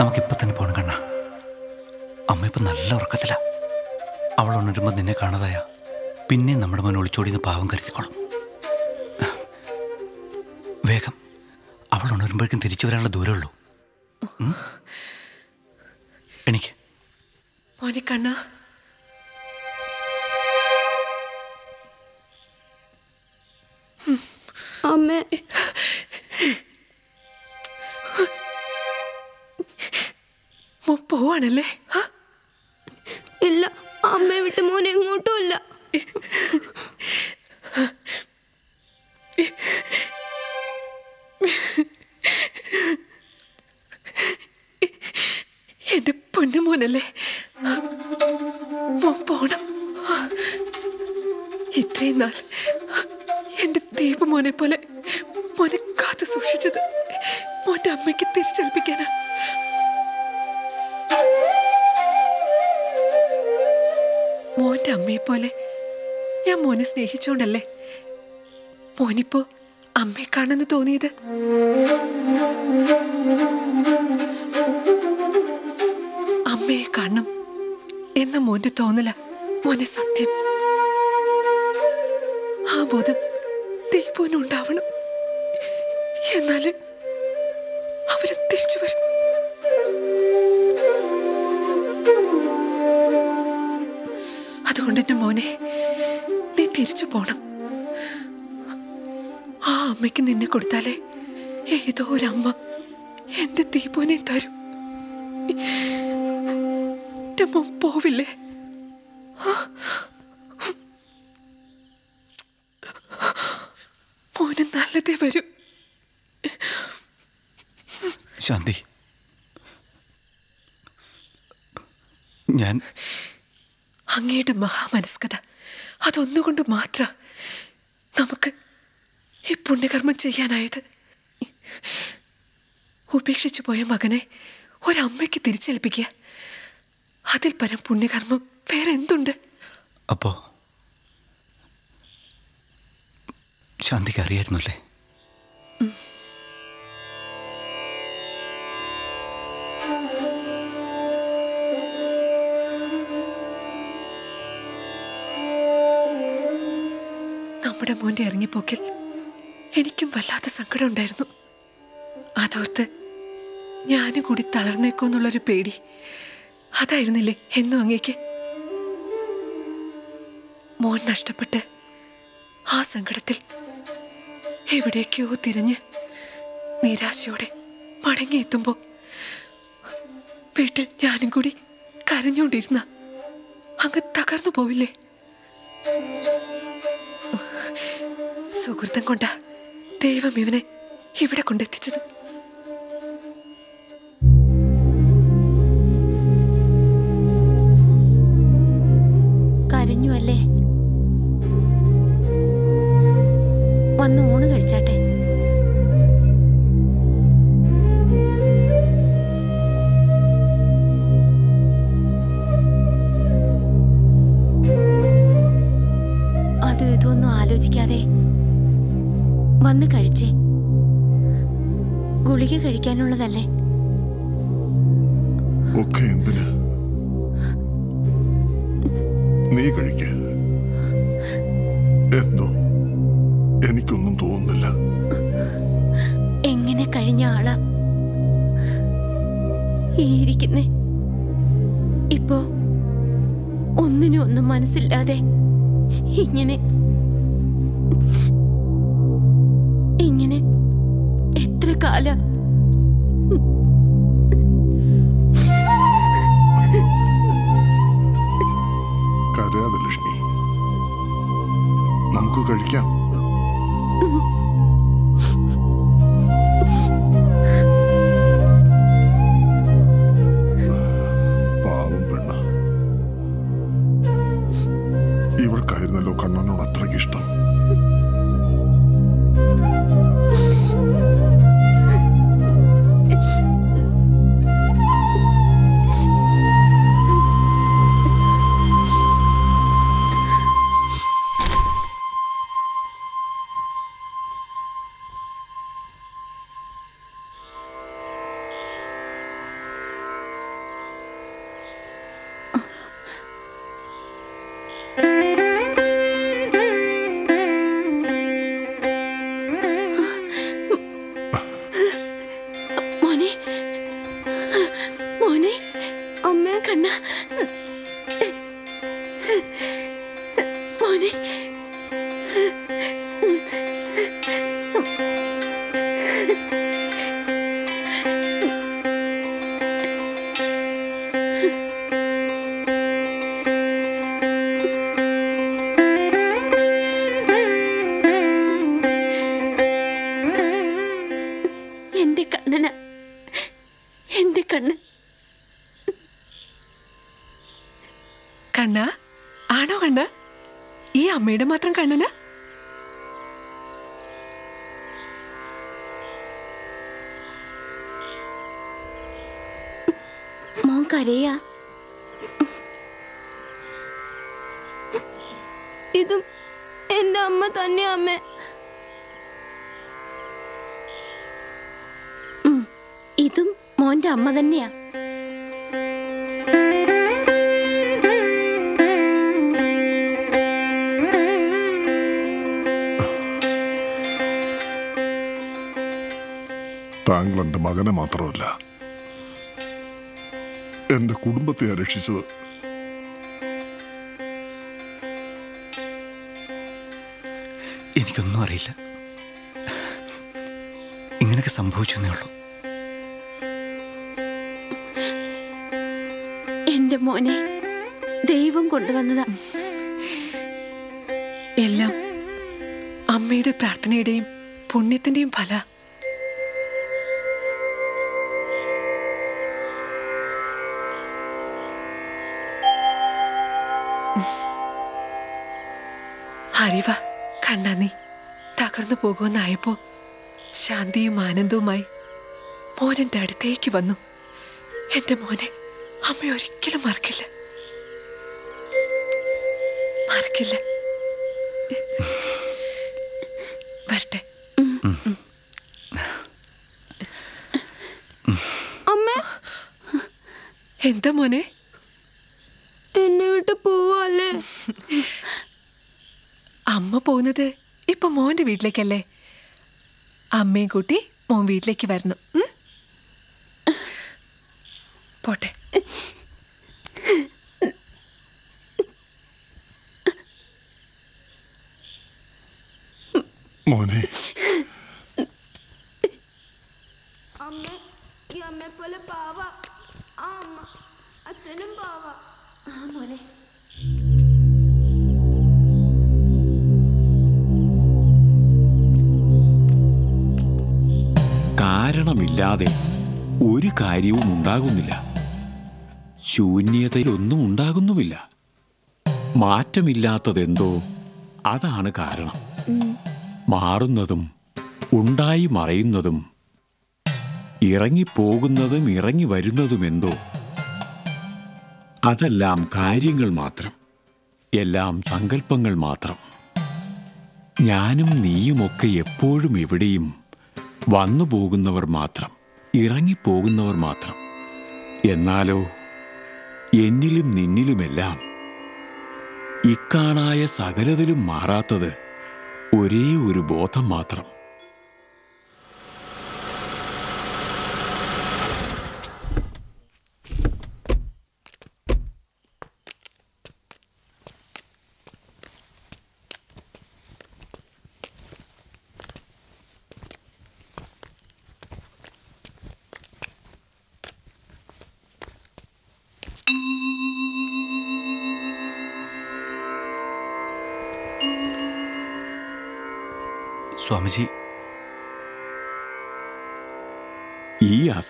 നമുക്കിപ്പോൾ തന്നെ പോകണം കണ്ണ. അമ്മ ഇപ്പം നല്ല ഉറക്കത്തില. അവൾ ഉണരുമ്പോൾ നിന്നെ കാണാതായ. പിന്നെ നമ്മുടെ മോൻ ഒളിച്ചോടിയെന്ന് പാവം കരുതിക്കോളും. വേഗം. അവൾ ഉണരുമ്പോഴേക്കും തിരിച്ചു വരാനുള്ള ദൂരമുള്ളൂ എനിക്ക് കണ്ണ. പോവാണല്ലേ ഇല്ല അമ്മയെ വിട്ട് മോൻ എങ്ങോട്ടുമില്ല എന്റെ പൊന്നു മോനല്ലേ? മോൻ പോണം. ഇത്രയും നാൾ എന്റെ ദീപ മോനെ പോലെ മോനെ കാത്തു സൂക്ഷിച്ചത് മോന്റെ അമ്മയ്ക്ക് തിരിച്ചേൽപ്പിക്കാനാ. മോന്റെ അമ്മയെ പോലെ ഞാൻ മോനെ സ്നേഹിച്ചോണ്ടല്ലേ? മോനിപ്പോ അമ്മയെ കാണുന്നു തോന്നിയത്. അമ്മയെ കാണും എന്ന മോന്റെ തോന്നല മോനെ സത്യം. ആ ബോധം ദീപോനുണ്ടാവണം എന്നാൽ കൊടുത്താലേ? ഏതോ ഒരമ്മ. എന്റെ തീപോനെ തരും. എന്റെ മോൻ പോവില്ലേ? മോന് നല്ലതേ വരൂ. ശാന്തി. ഞാൻ അങ്ങയുടെ മഹാമനസ്കത അതൊന്നുകൊണ്ട് മാത്ര നമുക്ക് ഈ പുണ്യകർമ്മം ചെയ്യാനായത്. ഉപേക്ഷിച്ചു പോയ മകനെ ഒരമ്മയ്ക്ക് തിരിച്ചേൽപ്പിക്കുക. അതിൽ പരം പുണ്യകർമ്മം വേറെ എന്തുണ്ട്? അപ്പോ ശാന്തിക്ക് അറിയായിരുന്നല്ലേ? നമ്മുടെ മോന്റെ ഇറങ്ങിപ്പോക്കിൽ എനിക്കും വല്ലാത്ത സങ്കടം ഉണ്ടായിരുന്നു. അതോർത്ത് ഞാനും കൂടി തളർന്നേക്കോന്നുള്ളൊരു പേടി അതായിരുന്നില്ലേ എന്നും അങ്ങേക്ക്? മോൻ നഷ്ടപ്പെട്ട് ആ സങ്കടത്തിൽ എവിടേക്കോ തിരഞ്ഞ് നിരാശയോടെ മടങ്ങിയെത്തുമ്പോൾ വീട്ടിൽ ഞാനും കൂടി കരഞ്ഞുകൊണ്ടിരുന്ന അങ്ങ് തകർന്നു പോവില്ലേ? സുഹൃത്തം കൊണ്ടാ ദൈവം ഇവനെ ഇവിടെ കൊണ്ടെത്തിച്ചത്. കണ്ണൻ കണ്ണ? ആണോ കണ്ണ? ഈ അമ്മയുടെ മാത്രം കണ്ണന? മോൻ കരയാ. ഇതും എന്റെ അമ്മ തന്നെ അമ്മേ. മോന്റെ അമ്മ തന്നെയാ. താങ്കൾ എന്റെ മകനെ മാത്രമല്ല എന്റെ കുടുംബത്തെ രക്ഷിച്ചത്. എനിക്കൊന്നും അറിയില്ല. ഇങ്ങനെയൊക്കെ സംഭവിച്ചു എന്നേ ഉള്ളൂ. എന്റെ മോനെ ദൈവം കൊണ്ടുവന്നതാ. എല്ലാം അമ്മയുടെ പ്രാർത്ഥനയുടെയും പുണ്യത്തിന്റെയും ഫല. അറിവ കണ്ണാ നീ തകർന്നു പോകുമെന്നായപ്പോ ശാന്തിയും ആനന്ദവുമായി മോനെന്റെ അടുത്തേക്ക് വന്നു. എന്റെ മോനെ അമ്മ ഒരിക്കലും മറക്കില്ല. മറക്കില്ല. വരട്ടെ. അമ്മ. എന്താ മോനെ? എന്നെ വിട്ട് പോവല്ലേ? അമ്മ പോകുന്നത് ഇപ്പൊ മോന്റെ വീട്ടിലേക്കല്ലേ? അമ്മയും കൂട്ടി മോൻ വീട്ടിലേക്ക് വരണം. ഉണ്ടാകുന്നില്ല. ശൂന്യതയിലൊന്നും ഉണ്ടാകുന്നുമില്ല. മാറ്റമില്ലാത്തതെന്തോ അതാണ് കാരണം. മാറുന്നതും ഉണ്ടായി മറയുന്നതും ഇറങ്ങിപ്പോകുന്നതും ഇറങ്ങി വരുന്നതുമെന്തോ അതെല്ലാം കാര്യങ്ങൾ മാത്രം. എല്ലാം സങ്കല്പങ്ങൾ മാത്രം. ഞാനും നീയുമൊക്കെ എപ്പോഴും എവിടെയും വന്നു പോകുന്നവർ മാത്രം ഇറങ്ങിപ്പോകുന്നവർ മാത്രം. എന്നാലോ എന്നിലും നിന്നിലുമെല്ലാം ഇക്കാണായ സകലതിലും മാറാത്തത് ഒരേ ഒരു ബോധം മാത്രം.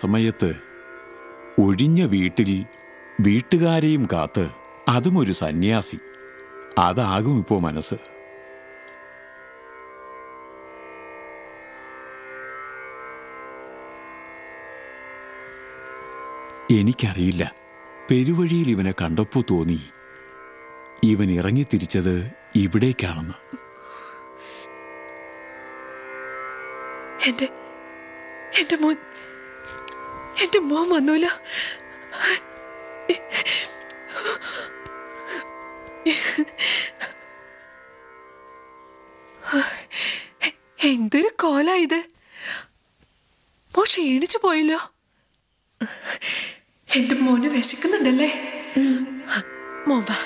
ഈ അസമയത്ത് ഒഴിഞ്ഞ വീട്ടിൽ വീട്ടുകാരെയും കാത്ത് അതും ഒരു സന്യാസി. അതാകും ഇപ്പോ മനസ്സ്. എനിക്കറിയില്ല. പെരുവഴിയിൽ ഇവനെ കണ്ടപ്പോ തോന്നി. ഇവൻ ഇറങ്ങിത്തിരിച്ചത് ഇവിടേക്കാണെന്ന്. എന്റെ മോൻ എന്റെ മോൻ വന്നൂല? എന്തൊരു കോലാ ഇത്. മോ ക്ഷീണിച്ചു പോയല്ലോ. എന്റെ മോന് വിശക്കുന്നുണ്ടല്ലേ? മോൻ വാ.